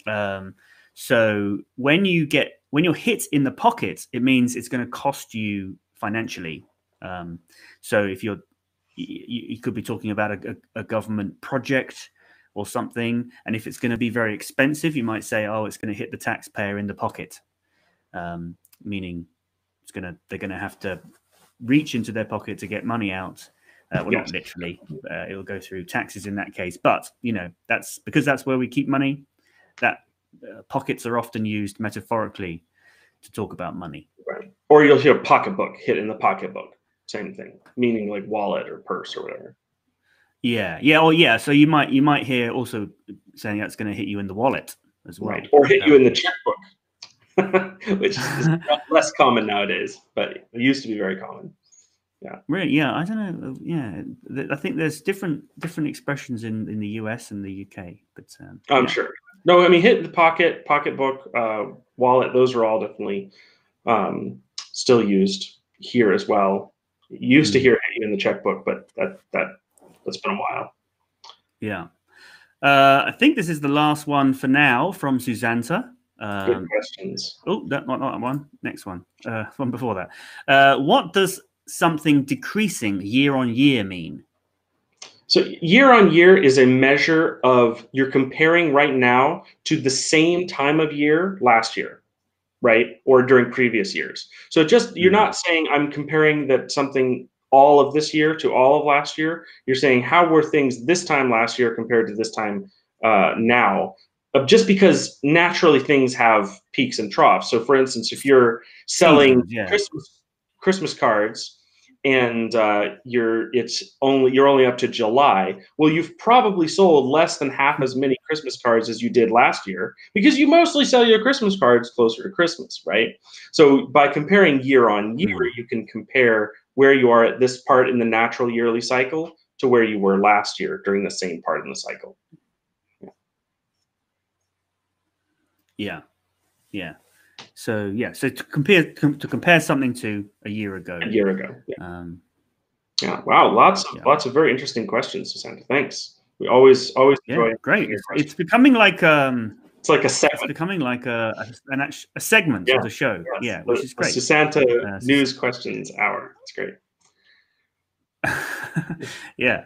Um, so when you get when you're hit in the pocket, it means it's going to cost you financially. Um, so if you're you, you, could be talking about a, a, a, government project or something, and if it's going to be very expensive, you might say, "Oh, it's going to hit the taxpayer in the pocket," um, meaning to they're going to have to reach into their pocket to get money out. Uh, well, yes. not literally. Uh, it'll go through taxes in that case, but you know that's because that's where we keep money. That uh, pockets are often used metaphorically to talk about money. Right. Or you'll hear pocketbook hit in the pocketbook. Same thing, meaning like wallet or purse or whatever. Yeah, yeah, or yeah. So you might you might hear also saying that's going to hit you in the wallet as well, right? Or hit um, you in the checkbook. (laughs) which is (laughs) less common nowadays, but it used to be very common. Yeah. Really? Yeah. I don't know. Yeah. I think there's different different expressions in in the US and the UK, but um, I'm yeah. sure. No, I mean, hit the pocket, pocketbook, uh, wallet. Those are all definitely um, still used here as well. Used mm. to hear in the checkbook, but that that that's been a while. Yeah. Uh, I think this is the last one for now from Susanta. Um, Good questions. Oh, that not, not that one. Next one. Uh, (laughs) one before that. Uh, what does something decreasing year on year mean? So year on year is a measure of you're comparing right now to the same time of year last year, right? Or during previous years. So just you're mm-hmm. not saying I'm comparing that something all of this year to all of last year. You're saying how were things this time last year compared to this time uh, now just because naturally things have peaks and troughs. So, for instance, if you're selling yeah. Christmas Christmas cards and uh, you're it's only you're only up to July, well, you've probably sold less than half as many Christmas cards as you did last year because you mostly sell your Christmas cards closer to Christmas, right? So, by comparing year on year, mm-hmm. you can compare where you are at this part in the natural yearly cycle to where you were last year during the same part in the cycle. Yeah, yeah. So yeah, so to compare to compare something to a year ago. A year ago. Yeah. Um, yeah. Wow. Lots of yeah. lots of very interesting questions, Susanta. Thanks. We always always yeah, great. It's, it's, becoming like um. It's like a segment. It's becoming like a a, an a segment yeah. of the show. Yes. Yeah, which is great. Susanta uh, News Questions Hour. It's great. (laughs) yeah.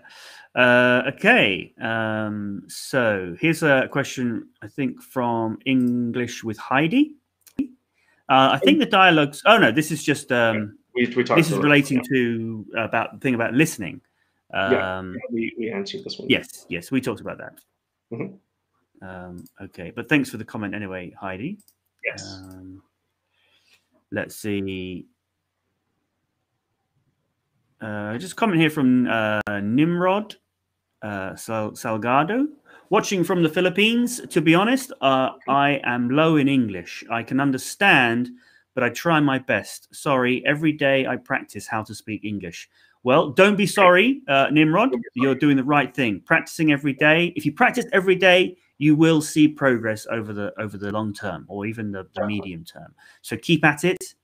Uh, okay, um, so here's a question I think from English with Heidi. Uh, I think the dialogues. Oh no, this is just. Um, we, we this is relating yeah. to about the thing about listening. Um, yeah, we, we answered this one. Yes, yes, we talked about that. Mm-hmm. Um, okay, but thanks for the comment anyway, Heidi. Yes. Um, let's see. Uh, just comment here from uh, Nimrod uh, Sal- Salgado. Watching from the Philippines, to be honest, uh, I am low in English. I can understand, but I try my best. Sorry, every day I practice how to speak English. Well, don't be sorry, uh, Nimrod. You're doing the right thing. Practicing every day. If you practice every day, you will see progress over the over the long term or even the, the medium term. So keep at it.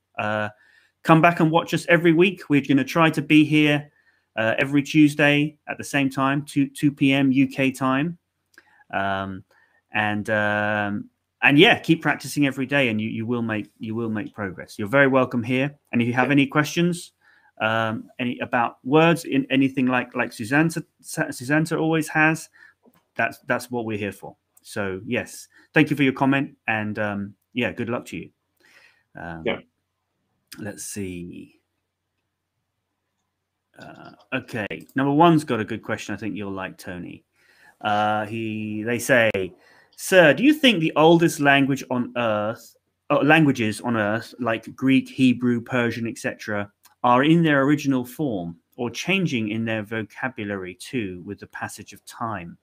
Come back and watch us every week. We're going to try to be here uh, every Tuesday at the same time, 2, 2 p.m. UK time. Um, and um, and yeah, keep practicing every day, and you, you will make you will make progress. You're very welcome here. And if you have any questions, um, any about words in anything like like Susanna Susanna always has, that's that's what we're here for. So yes, thank you for your comment, and um, yeah, good luck to you. Um, yeah. Let's see. Uh, okay, number one's got a good question. I think you'll like Tony. Uh, he they say, "Sir, do you think the oldest language on Earth, uh, languages on Earth, like Greek, Hebrew, Persian, etc., are in their original form or changing in their vocabulary too with the passage of time?"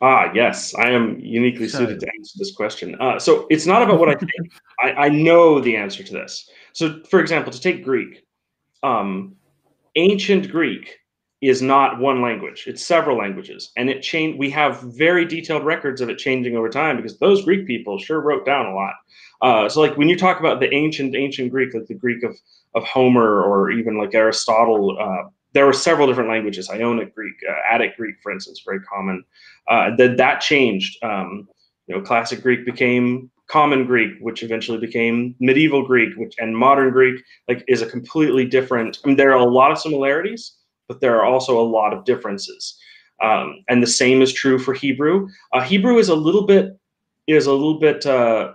Ah, yes, I am uniquely so, suited to answer this question. Uh, so it's not about what I think. (laughs) I, I know the answer to this. So, for example, to take Greek, um, ancient Greek is not one language; it's several languages, and it changed. We have very detailed records of it changing over time because those Greek people sure wrote down a lot. Uh, so, like when you talk about the ancient ancient Greek, like the Greek of of Homer or even like Aristotle, uh, there were several different languages. Ionic Greek, uh, Attic Greek, for instance, very common. Uh, that that changed. Um, you know, Classic Greek became Common Greek, which eventually became Medieval Greek, which and Modern Greek like is a completely different. I mean, there are a lot of similarities, but there are also a lot of differences. Um, and the same is true for Hebrew. Uh, Hebrew is a little bit is a little bit uh,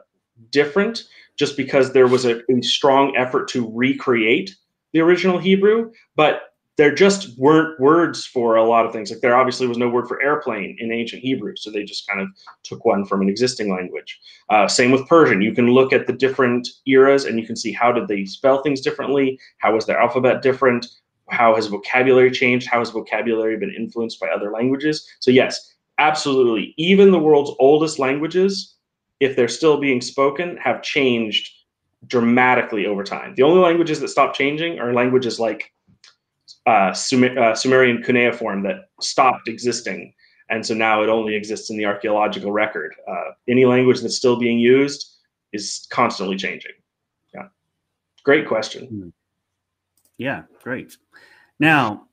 different, just because there was a, a strong effort to recreate the original Hebrew, but there just weren't words for a lot of things. Like there obviously was no word for airplane in ancient Hebrew, so they just kind of took one from an existing language. Uh, same with Persian. You can look at the different eras and you can see how did they spell things differently, how was their alphabet different, how has vocabulary changed, how has vocabulary been influenced by other languages. So yes, absolutely. Even the world's oldest languages, if they're still being spoken, have changed dramatically over time. The only languages that stop changing are languages like uh, Sumer- uh, Sumerian cuneiform that stopped existing. And so now it only exists in the archaeological record. Uh, any language that's still being used is constantly changing. Yeah. Great question. Hmm. Yeah, great. Now,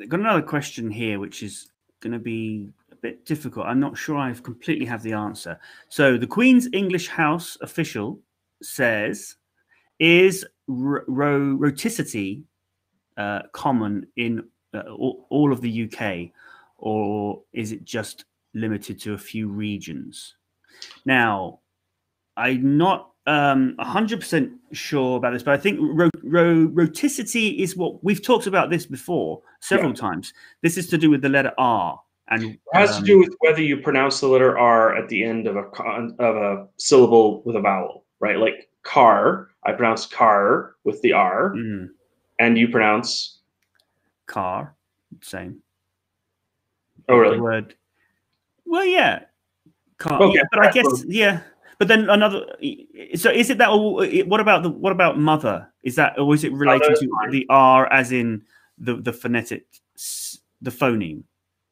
I've got another question here, which is going to be a bit difficult. I'm not sure I completely have the answer. So, the Queen's English House official says, is ro- rhoticity uh, common in uh, all, all of the UK, or is it just limited to a few regions? Now, I'm not um, 100% sure about this, but I think ro- ro- rhoticity is what we've talked about this before several yeah. times. This is to do with the letter R. And it has um, to do with whether you pronounce the letter R at the end of a con- of a syllable with a vowel, right? Like car, I pronounce car with the R. Mm and you pronounce car. Same. Oh, really? The word. Well, yeah, car. Okay. Yeah, but I guess yeah. But then another. So is it that? What about the? What about mother? Is that or is it related to the R as in the the phonetic, the phoneme?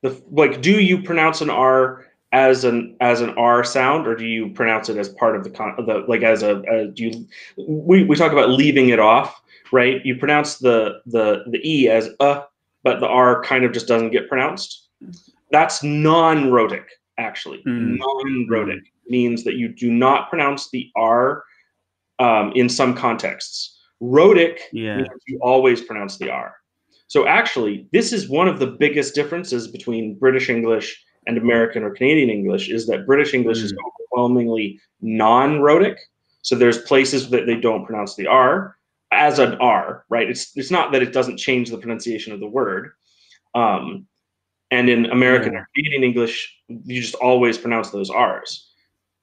The like, do you pronounce an R as an as an R sound, or do you pronounce it as part of the con the like as a, a do you we, we talk about leaving it off, right? You pronounce the the the E as uh, but the R kind of just doesn't get pronounced. That's non-rhotic, actually. Mm. Non-rhotic means that you do not pronounce the R um, in some contexts. Rhotic yeah. means you always pronounce the R. So actually, this is one of the biggest differences between British English and American or Canadian English is that British English mm. is overwhelmingly non-rhotic. So there's places that they don't pronounce the R as an R, right? It's it's not that it doesn't change the pronunciation of the word. Um, and in American yeah. or Canadian English, you just always pronounce those R's.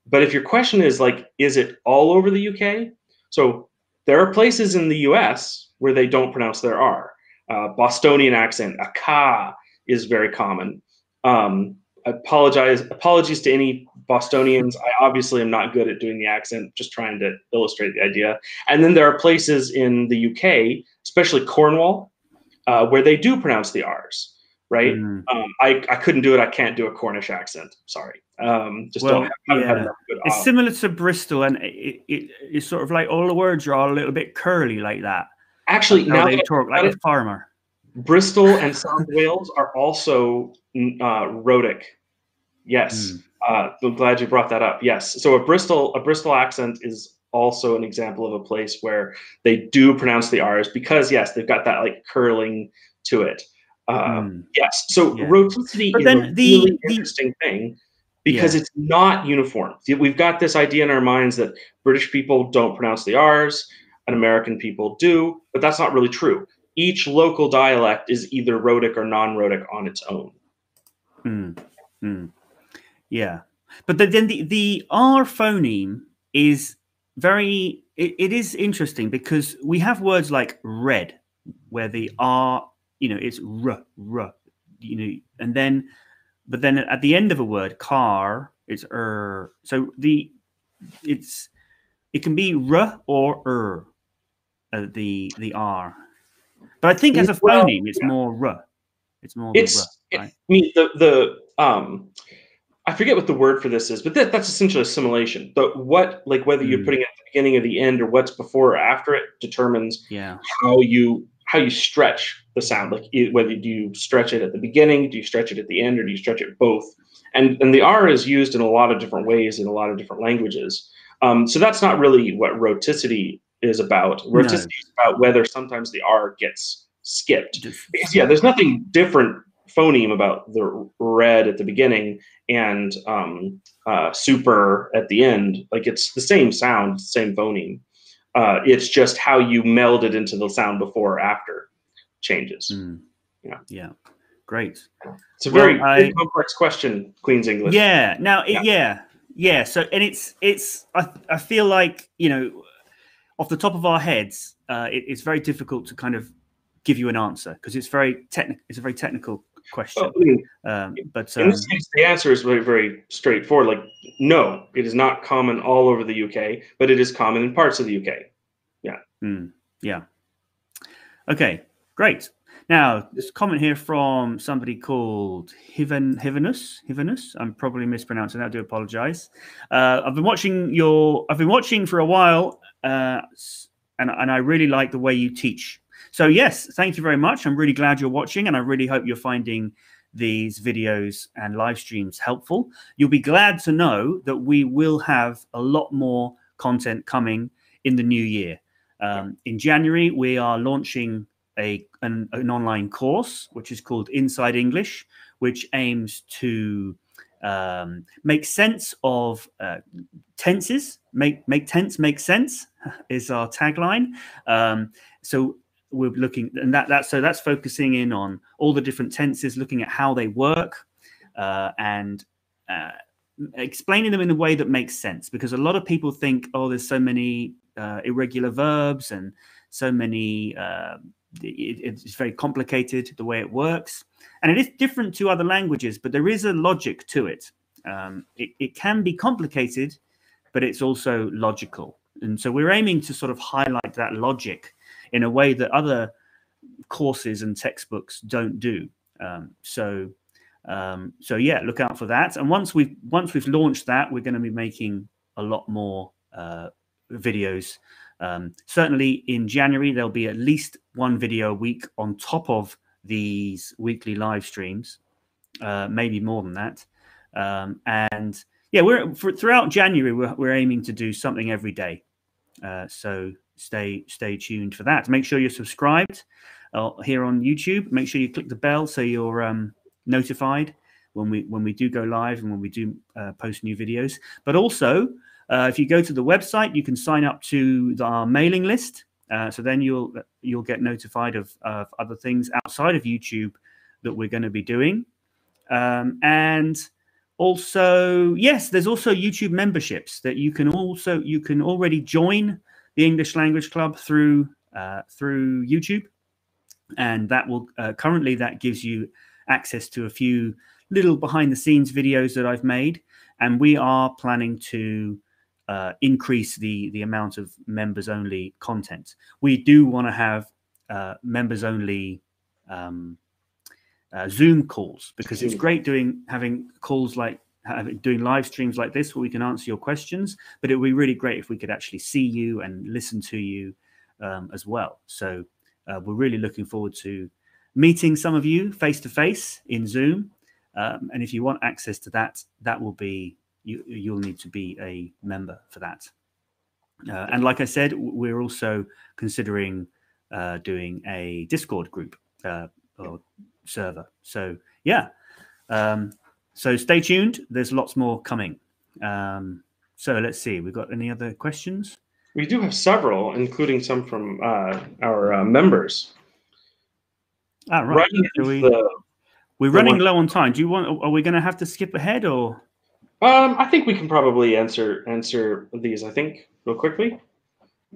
But if your question is like, is it all over the UK? So there are places in the US where they don't pronounce their R. Uh, Bostonian accent, a ka, is very common. Um, apologize. Apologies to any Bostonians. I obviously am not good at doing the accent. Just trying to illustrate the idea. And then there are places in the UK, especially Cornwall, uh, where they do pronounce the R's. Right. Mm. Um, I, I couldn't do it. I can't do a Cornish accent. Sorry. Um, just well, don't have, yeah. It's similar to Bristol, and it, it, it's sort of like all the words are all a little bit curly like that. Actually, now they talk like a farmer. Bristol and South Wales are also uh, rhotic. Yes, mm. uh, I'm glad you brought that up. Yes, so a Bristol a Bristol accent is also an example of a place where they do pronounce the R's because yes, they've got that like curling to it. mm. Yes, so yeah. rhoticity but is a the, really the, interesting thing because yeah. it's not uniform. We've got this idea in our minds that British people don't pronounce the R's and American people do, but that's not really true each local dialect is either rhotic or non-rhotic on its own. Mm, mm. Yeah, but the, then the the R phoneme is very. It, it is interesting because we have words like red, where the R, you know, it's r r, you know, and then, but then at the end of a word, car, it's er. So the it's it can be r or er, uh, the the R. But I think as a well, phoneme, it's more r. It's more. It's. Right? I mean the the um. I forget what the word for this is, but that, that's essentially assimilation. But what, like, whether mm. you're putting it at the beginning or the end, or what's before or after it, determines yeah. how you how you stretch the sound. Like, whether do you stretch it at the beginning, do you stretch it at the end, or do you stretch it both? And and the R is used in a lot of different ways in a lot of different languages. Um, so that's not really what rhoticity is about. Rhoticity no. is about whether sometimes the R gets skipped. Because yeah, there's nothing different phoneme about the red at the beginning and um, uh, super at the end. Like it's the same sound, same phoneme. Uh, it's just how you meld it into the sound before or after changes. Mm. Yeah. Yeah. Great. It's a very, well, I, complex question, Queen's English. Yeah. Now, yeah. It, yeah. Yeah. So, and it's, it's, I, I feel like, you know, off the top of our heads, uh, it, it's very difficult to kind of give you an answer because it's very technical. It's a very technical question. Um, but um, case, the answer is very, very straightforward. Like, no, it is not common all over the UK, but it is common in parts of the UK. Yeah. Mm, yeah. Okay. Great. Now, this comment here from somebody called Hiven Hivenus. Hivenus. I'm probably mispronouncing that. I do apologize. Uh, I've been watching your. I've been watching for a while, uh, and and I really like the way you teach. So yes, thank you very much. I'm really glad you're watching, and I really hope you're finding these videos and live streams helpful. You'll be glad to know that we will have a lot more content coming in the new year. Um, in January, we are launching a an, an, online course which is called Inside English, which aims to um, make sense of uh, tenses. Make make tense make sense (laughs) is our tagline. Um, so we're looking and that that so that's focusing in on all the different tenses, looking at how they work, uh, and uh, explaining them in a way that makes sense. Because a lot of people think, oh, there's so many uh, irregular verbs and so many. Uh, it, it's very complicated the way it works, and it is different to other languages, but there is a logic to it. Um, it, it can be complicated, but it's also logical. And so we're aiming to sort of highlight that logic in a way that other courses and textbooks don't do. Um, so, um, so yeah, look out for that. And once we've once we've launched that, we're going to be making a lot more uh, videos. Um, certainly in January, there'll be at least one video a week on top of these weekly live streams, uh, maybe more than that. Um, and yeah, we're for, throughout January, we're, we're aiming to do something every day. Uh, so stay stay tuned for that. Make sure you're subscribed uh, here on YouTube. Make sure you click the bell so you're um, notified when we when we do go live and when we do uh, post new videos. But also, uh, if you go to the website, you can sign up to the, our mailing list. Uh, so then you'll you'll get notified of, of other things outside of YouTube that we're going to be doing. Um, and also, yes, there's also YouTube memberships that you can also you can already join the English Language Club through uh, through YouTube, and that will uh, currently that gives you access to a few little behind the scenes videos that I've made, and we are planning to uh, increase the the amount of members only content. We do want to have uh, members only um, uh, Zoom calls because it's great doing having calls like doing live streams like this where we can answer your questions. But it would be really great if we could actually see you and listen to you um, as well. So uh, we're really looking forward to meeting some of you face to face in Zoom. Um, and if you want access to that, that will be you, you'll need to be a member for that. Uh, and like I said, we're also considering uh, doing a Discord group uh, or server. So yeah, um, so stay tuned. There's lots more coming. Um, so let's see. We've got any other questions? We do have several, including some from uh, our uh, members. Ah, right. right we, the, we're running one. low on time. Do you want? Are we going to have to skip ahead or? Um, I think we can probably answer answer these. I think real quickly.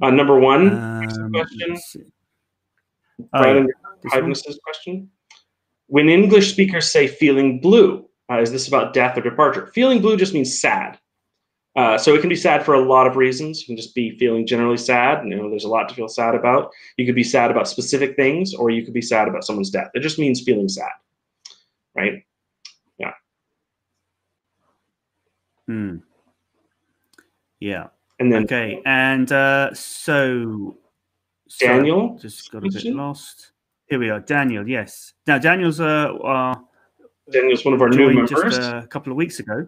Uh, number one um, question. Oh, yeah. Question. When English speakers say feeling blue, uh, is this about death or departure? Feeling blue just means sad. Uh, so it can be sad for a lot of reasons. You can just be feeling generally sad. You know, there's a lot to feel sad about. You could be sad about specific things, or you could be sad about someone's death. It just means feeling sad, right? Yeah. Hmm. Yeah. And then okay, and uh, so Daniel just got a bit lost. Here we are, Daniel. Yes. Now Daniel's uh, uh Daniel's one of our new members. Just a couple of weeks ago.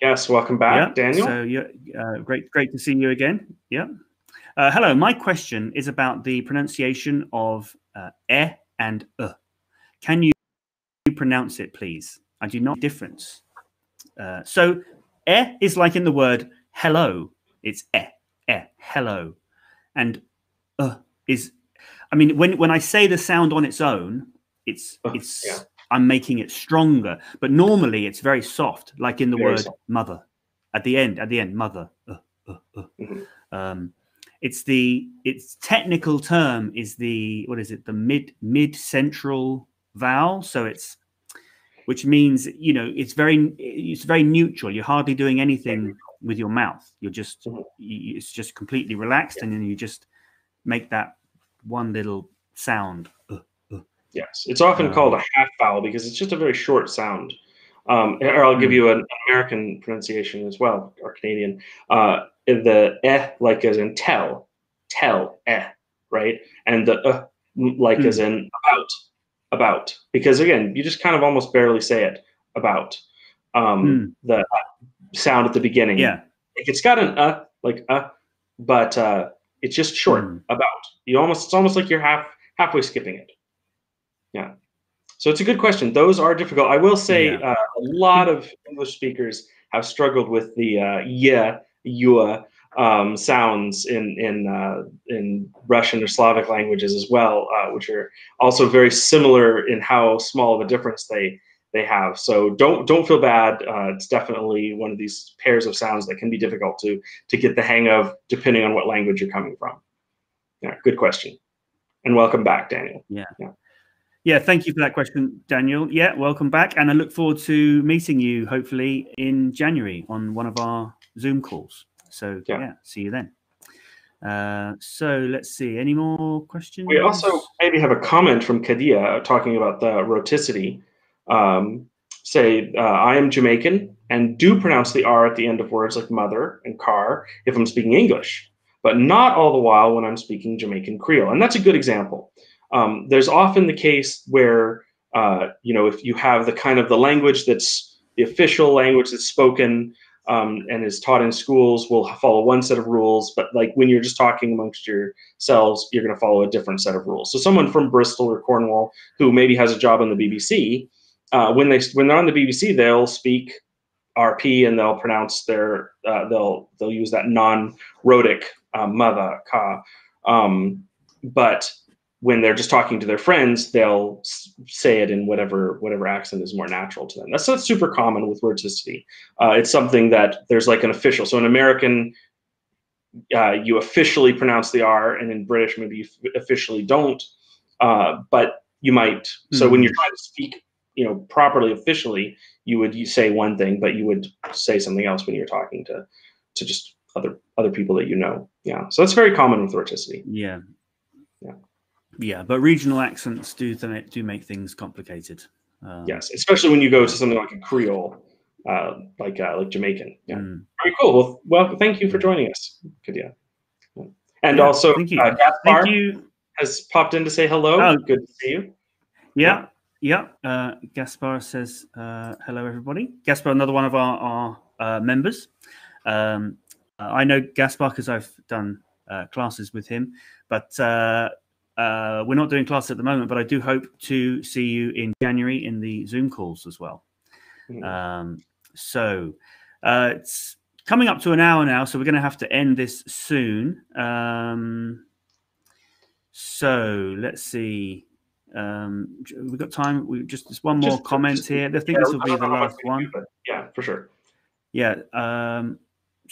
Yes, welcome back, yeah, Daniel. So yeah, uh, great, great to see you again. Yeah. Uh, hello. My question is about the pronunciation of uh, e and uh. Can you pronounce it, please? I do not difference. Uh, so e is like in the word hello. It's e, e, hello, and uh is. I mean, when when I say the sound on its own, it's uh, it's yeah. I'm making it stronger. But normally it's very soft, like in the very word soft. mother at the end, at the end, mother. Uh, uh, uh. Mm-hmm. Um, it's the its technical term is the what is it the mid mid central vowel so it's which means you know it's very it's very neutral you're hardly doing anything with your mouth you're just mm-hmm. it's just completely relaxed and then you just make that one little sound uh, Yes, it's often um, called a half vowel because it's just a very short sound. Um, or I'll give hmm. you an American pronunciation as well, or Canadian. Uh, the eh, like as in tell, tell, eh, right? And the uh, like mm. as in about, about. Because again, you just kind of almost barely say it about. Um, mm. The sound at the beginning. Yeah. It's got an uh, like uh, but uh, it's just short, mm. about. You almost, it's almost like you're half halfway skipping it. Yeah. So it's a good question. Those are difficult. I will say yeah. uh, a lot of English speakers have struggled with the uh, yeah, yua um, sounds in in uh, in Russian or Slavic languages as well, uh, which are also very similar in how small of a difference they they have. So don't don't feel bad. Uh, it's definitely one of these pairs of sounds that can be difficult to to get the hang of, depending on what language you're coming from. Yeah, good question, and welcome back, Daniel. Yeah. yeah. Yeah, thank you for that question, Daniel. Yeah, welcome back. And I look forward to meeting you hopefully in January on one of our Zoom calls. So, yeah, yeah see you then. Uh, so let's see. Any more questions? We also maybe have a comment from Kadia talking about the rhoticity. Um, say, uh, I am Jamaican and do pronounce the R at the end of words like mother and car if I'm speaking English, but not all the while when I'm speaking Jamaican Creole. And that's a good example. Um, there's often the case where uh, you know if you have the kind of the language that's the official language that's spoken um, and is taught in schools will follow one set of rules, but like when you're just talking amongst yourselves, you're going to follow a different set of rules. So someone from Bristol or Cornwall who maybe has a job on the BBC, uh, when they when they're on the BBC, they'll speak RP and they'll pronounce their uh, they'll they'll use that non-rhotic uh, mother ka. Um, but when they're just talking to their friends, they'll say it in whatever whatever accent is more natural to them. That's not super common with rhoticity. Uh, it's something that there's like an official. So in American, uh, you officially pronounce the R, and in British, maybe you officially don't. Uh, but you might. Mm-hmm. So when hmm. you're trying to speak you know properly officially you would you say one thing but you would say something else when you're talking to to just other other people that you know yeah so that's very common with rhoticity. Yeah. Yeah, but regional accents do do make things complicated. Um, yes especially when you go to something like a creole uh, like uh, like jamaican yeah mm. very cool well, well thank you for joining us good yeah and Yeah, also thank you. uh, Gaspar Thank you. has popped in to say hello Oh. good to see you Yeah, yeah. Uh, Gaspar says uh, hello, everybody. Gaspar, another one of our, our uh, members. Um, I know Gaspar because I've done uh, classes with him, but uh, we're not doing class at the moment. But I do hope to see you in January in the Zoom calls as well. Mhm. Um, so uh, it's coming up to an hour now, so we're going to have to end this soon. Um, so let's see. Um, we've got time. We just there's one more Just- comment just- here. I think Yeah, this will be the know how much last one. but yeah for sure Yeah. Um,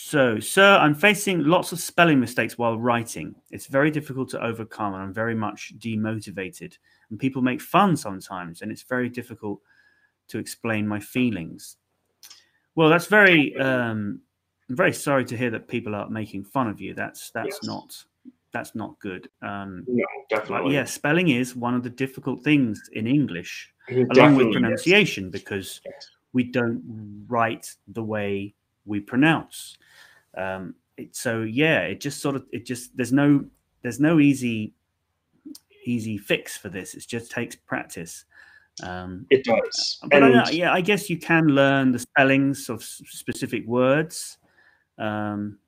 so, sir, I'm facing lots of spelling mistakes while writing. It's very difficult to overcome, and I'm very much demotivated. And people make fun sometimes, and it's very difficult to explain my feelings. Well, that's very. Um, I'm very sorry to hear that people are making fun of you. That's that's Yes. not that's not good. Um, no definitely yeah, spelling is one of the difficult things in English along with pronunciation because Yes. we don't write the way we pronounce um it, so yeah it just sort of it just there's no there's no easy easy fix for this it just takes practice um It does. but And know, yeah i guess you can learn the spellings of specific words um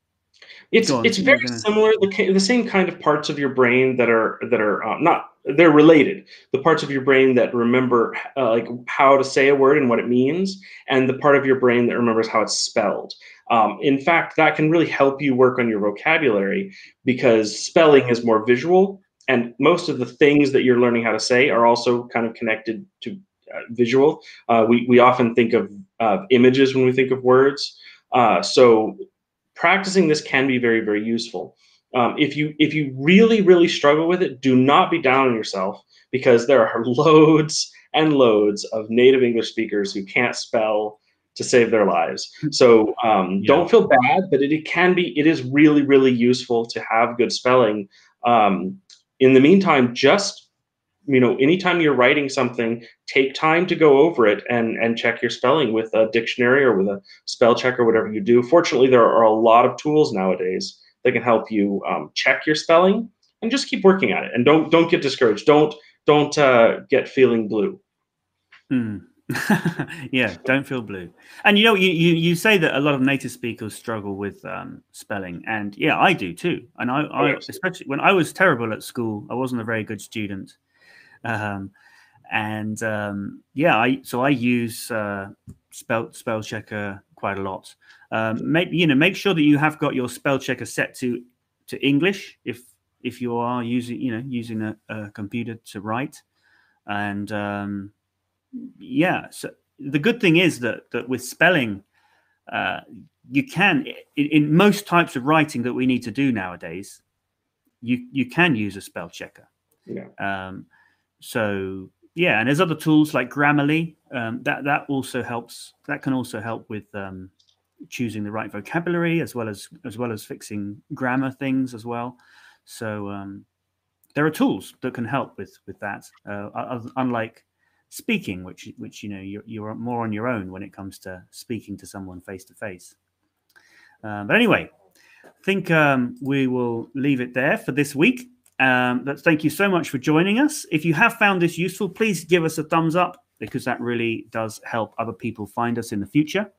it's on, it's very gonna- similar. The the same kind of parts of your brain that are that are uh, not they're related. The parts of your brain that remember uh, like how to say a word and what it means, and the part of your brain that remembers how it's spelled. Um, in fact, that can really help you work on your vocabulary because spelling is more visual, and most of the things that you're learning how to say are also kind of connected to uh, visual. Uh, we we often think of images when we think of words. Uh, so practicing this can be very very useful um, if you if you really really struggle with it do not be down on yourself because there are (laughs) loads and loads of native english speakers who can't spell to save their lives. So um, Yeah. don't feel bad but it, it can be it is really really useful to have good spelling. Um, in the meantime just you know anytime you're writing something take time to go over it and and check your spelling with a dictionary or with a spell check or whatever you do. Fortunately there are a lot of tools nowadays that can help you um, check your spelling and just keep working at it. And don't don't get discouraged. Don't don't uh, get feeling blue. Hmm. (laughs) yeah don't feel blue. And you know you, you you say that a lot of native speakers struggle with um, spelling. And yeah i do too. And i, I especially when i was terrible at school i wasn't a very good student. Um, and um, yeah i so i use uh, spell spell checker quite a lot. Um, make you know make sure that you have got your spell checker set to to english if if you are using you know using a, a computer to write. And um, yeah so the good thing is that that with spelling uh, you can in, in most types of writing that we need to do nowadays you you can use a spell checker. Yeah. Um, so yeah and there's other tools like grammarly um, that that also helps that can also help with um, choosing the right vocabulary as well as as well as fixing grammar things as well. So um, there are tools that can help with with that uh, unlike speaking which which you know you're, you're more on your own when it comes to speaking to someone face to face but anyway i think um, we will leave it there for this week. Um, but thank you so much for joining us. If you have found this useful please give us a thumbs up because that really does help other people find us in the future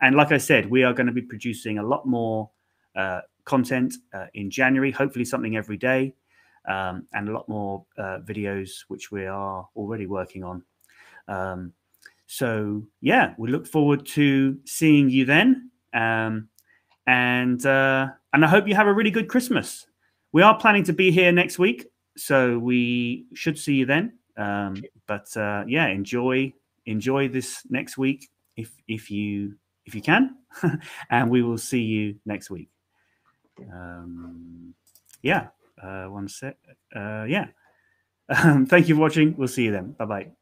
and like i said we are going to be producing a lot more uh, content uh, in january hopefully something every day um, and a lot more uh, videos which we are already working on um, so yeah, we look forward to seeing you then, um, and uh, and I hope you have a really good Christmas. We are planning to be here next week, so we should see you then. Um, but uh, yeah, enjoy enjoy this next week if if you if you can, (laughs) and we will see you next week. Um, yeah, uh, one sec. Uh, yeah. Um, (laughs) thank you for watching. We'll see you then. Bye bye.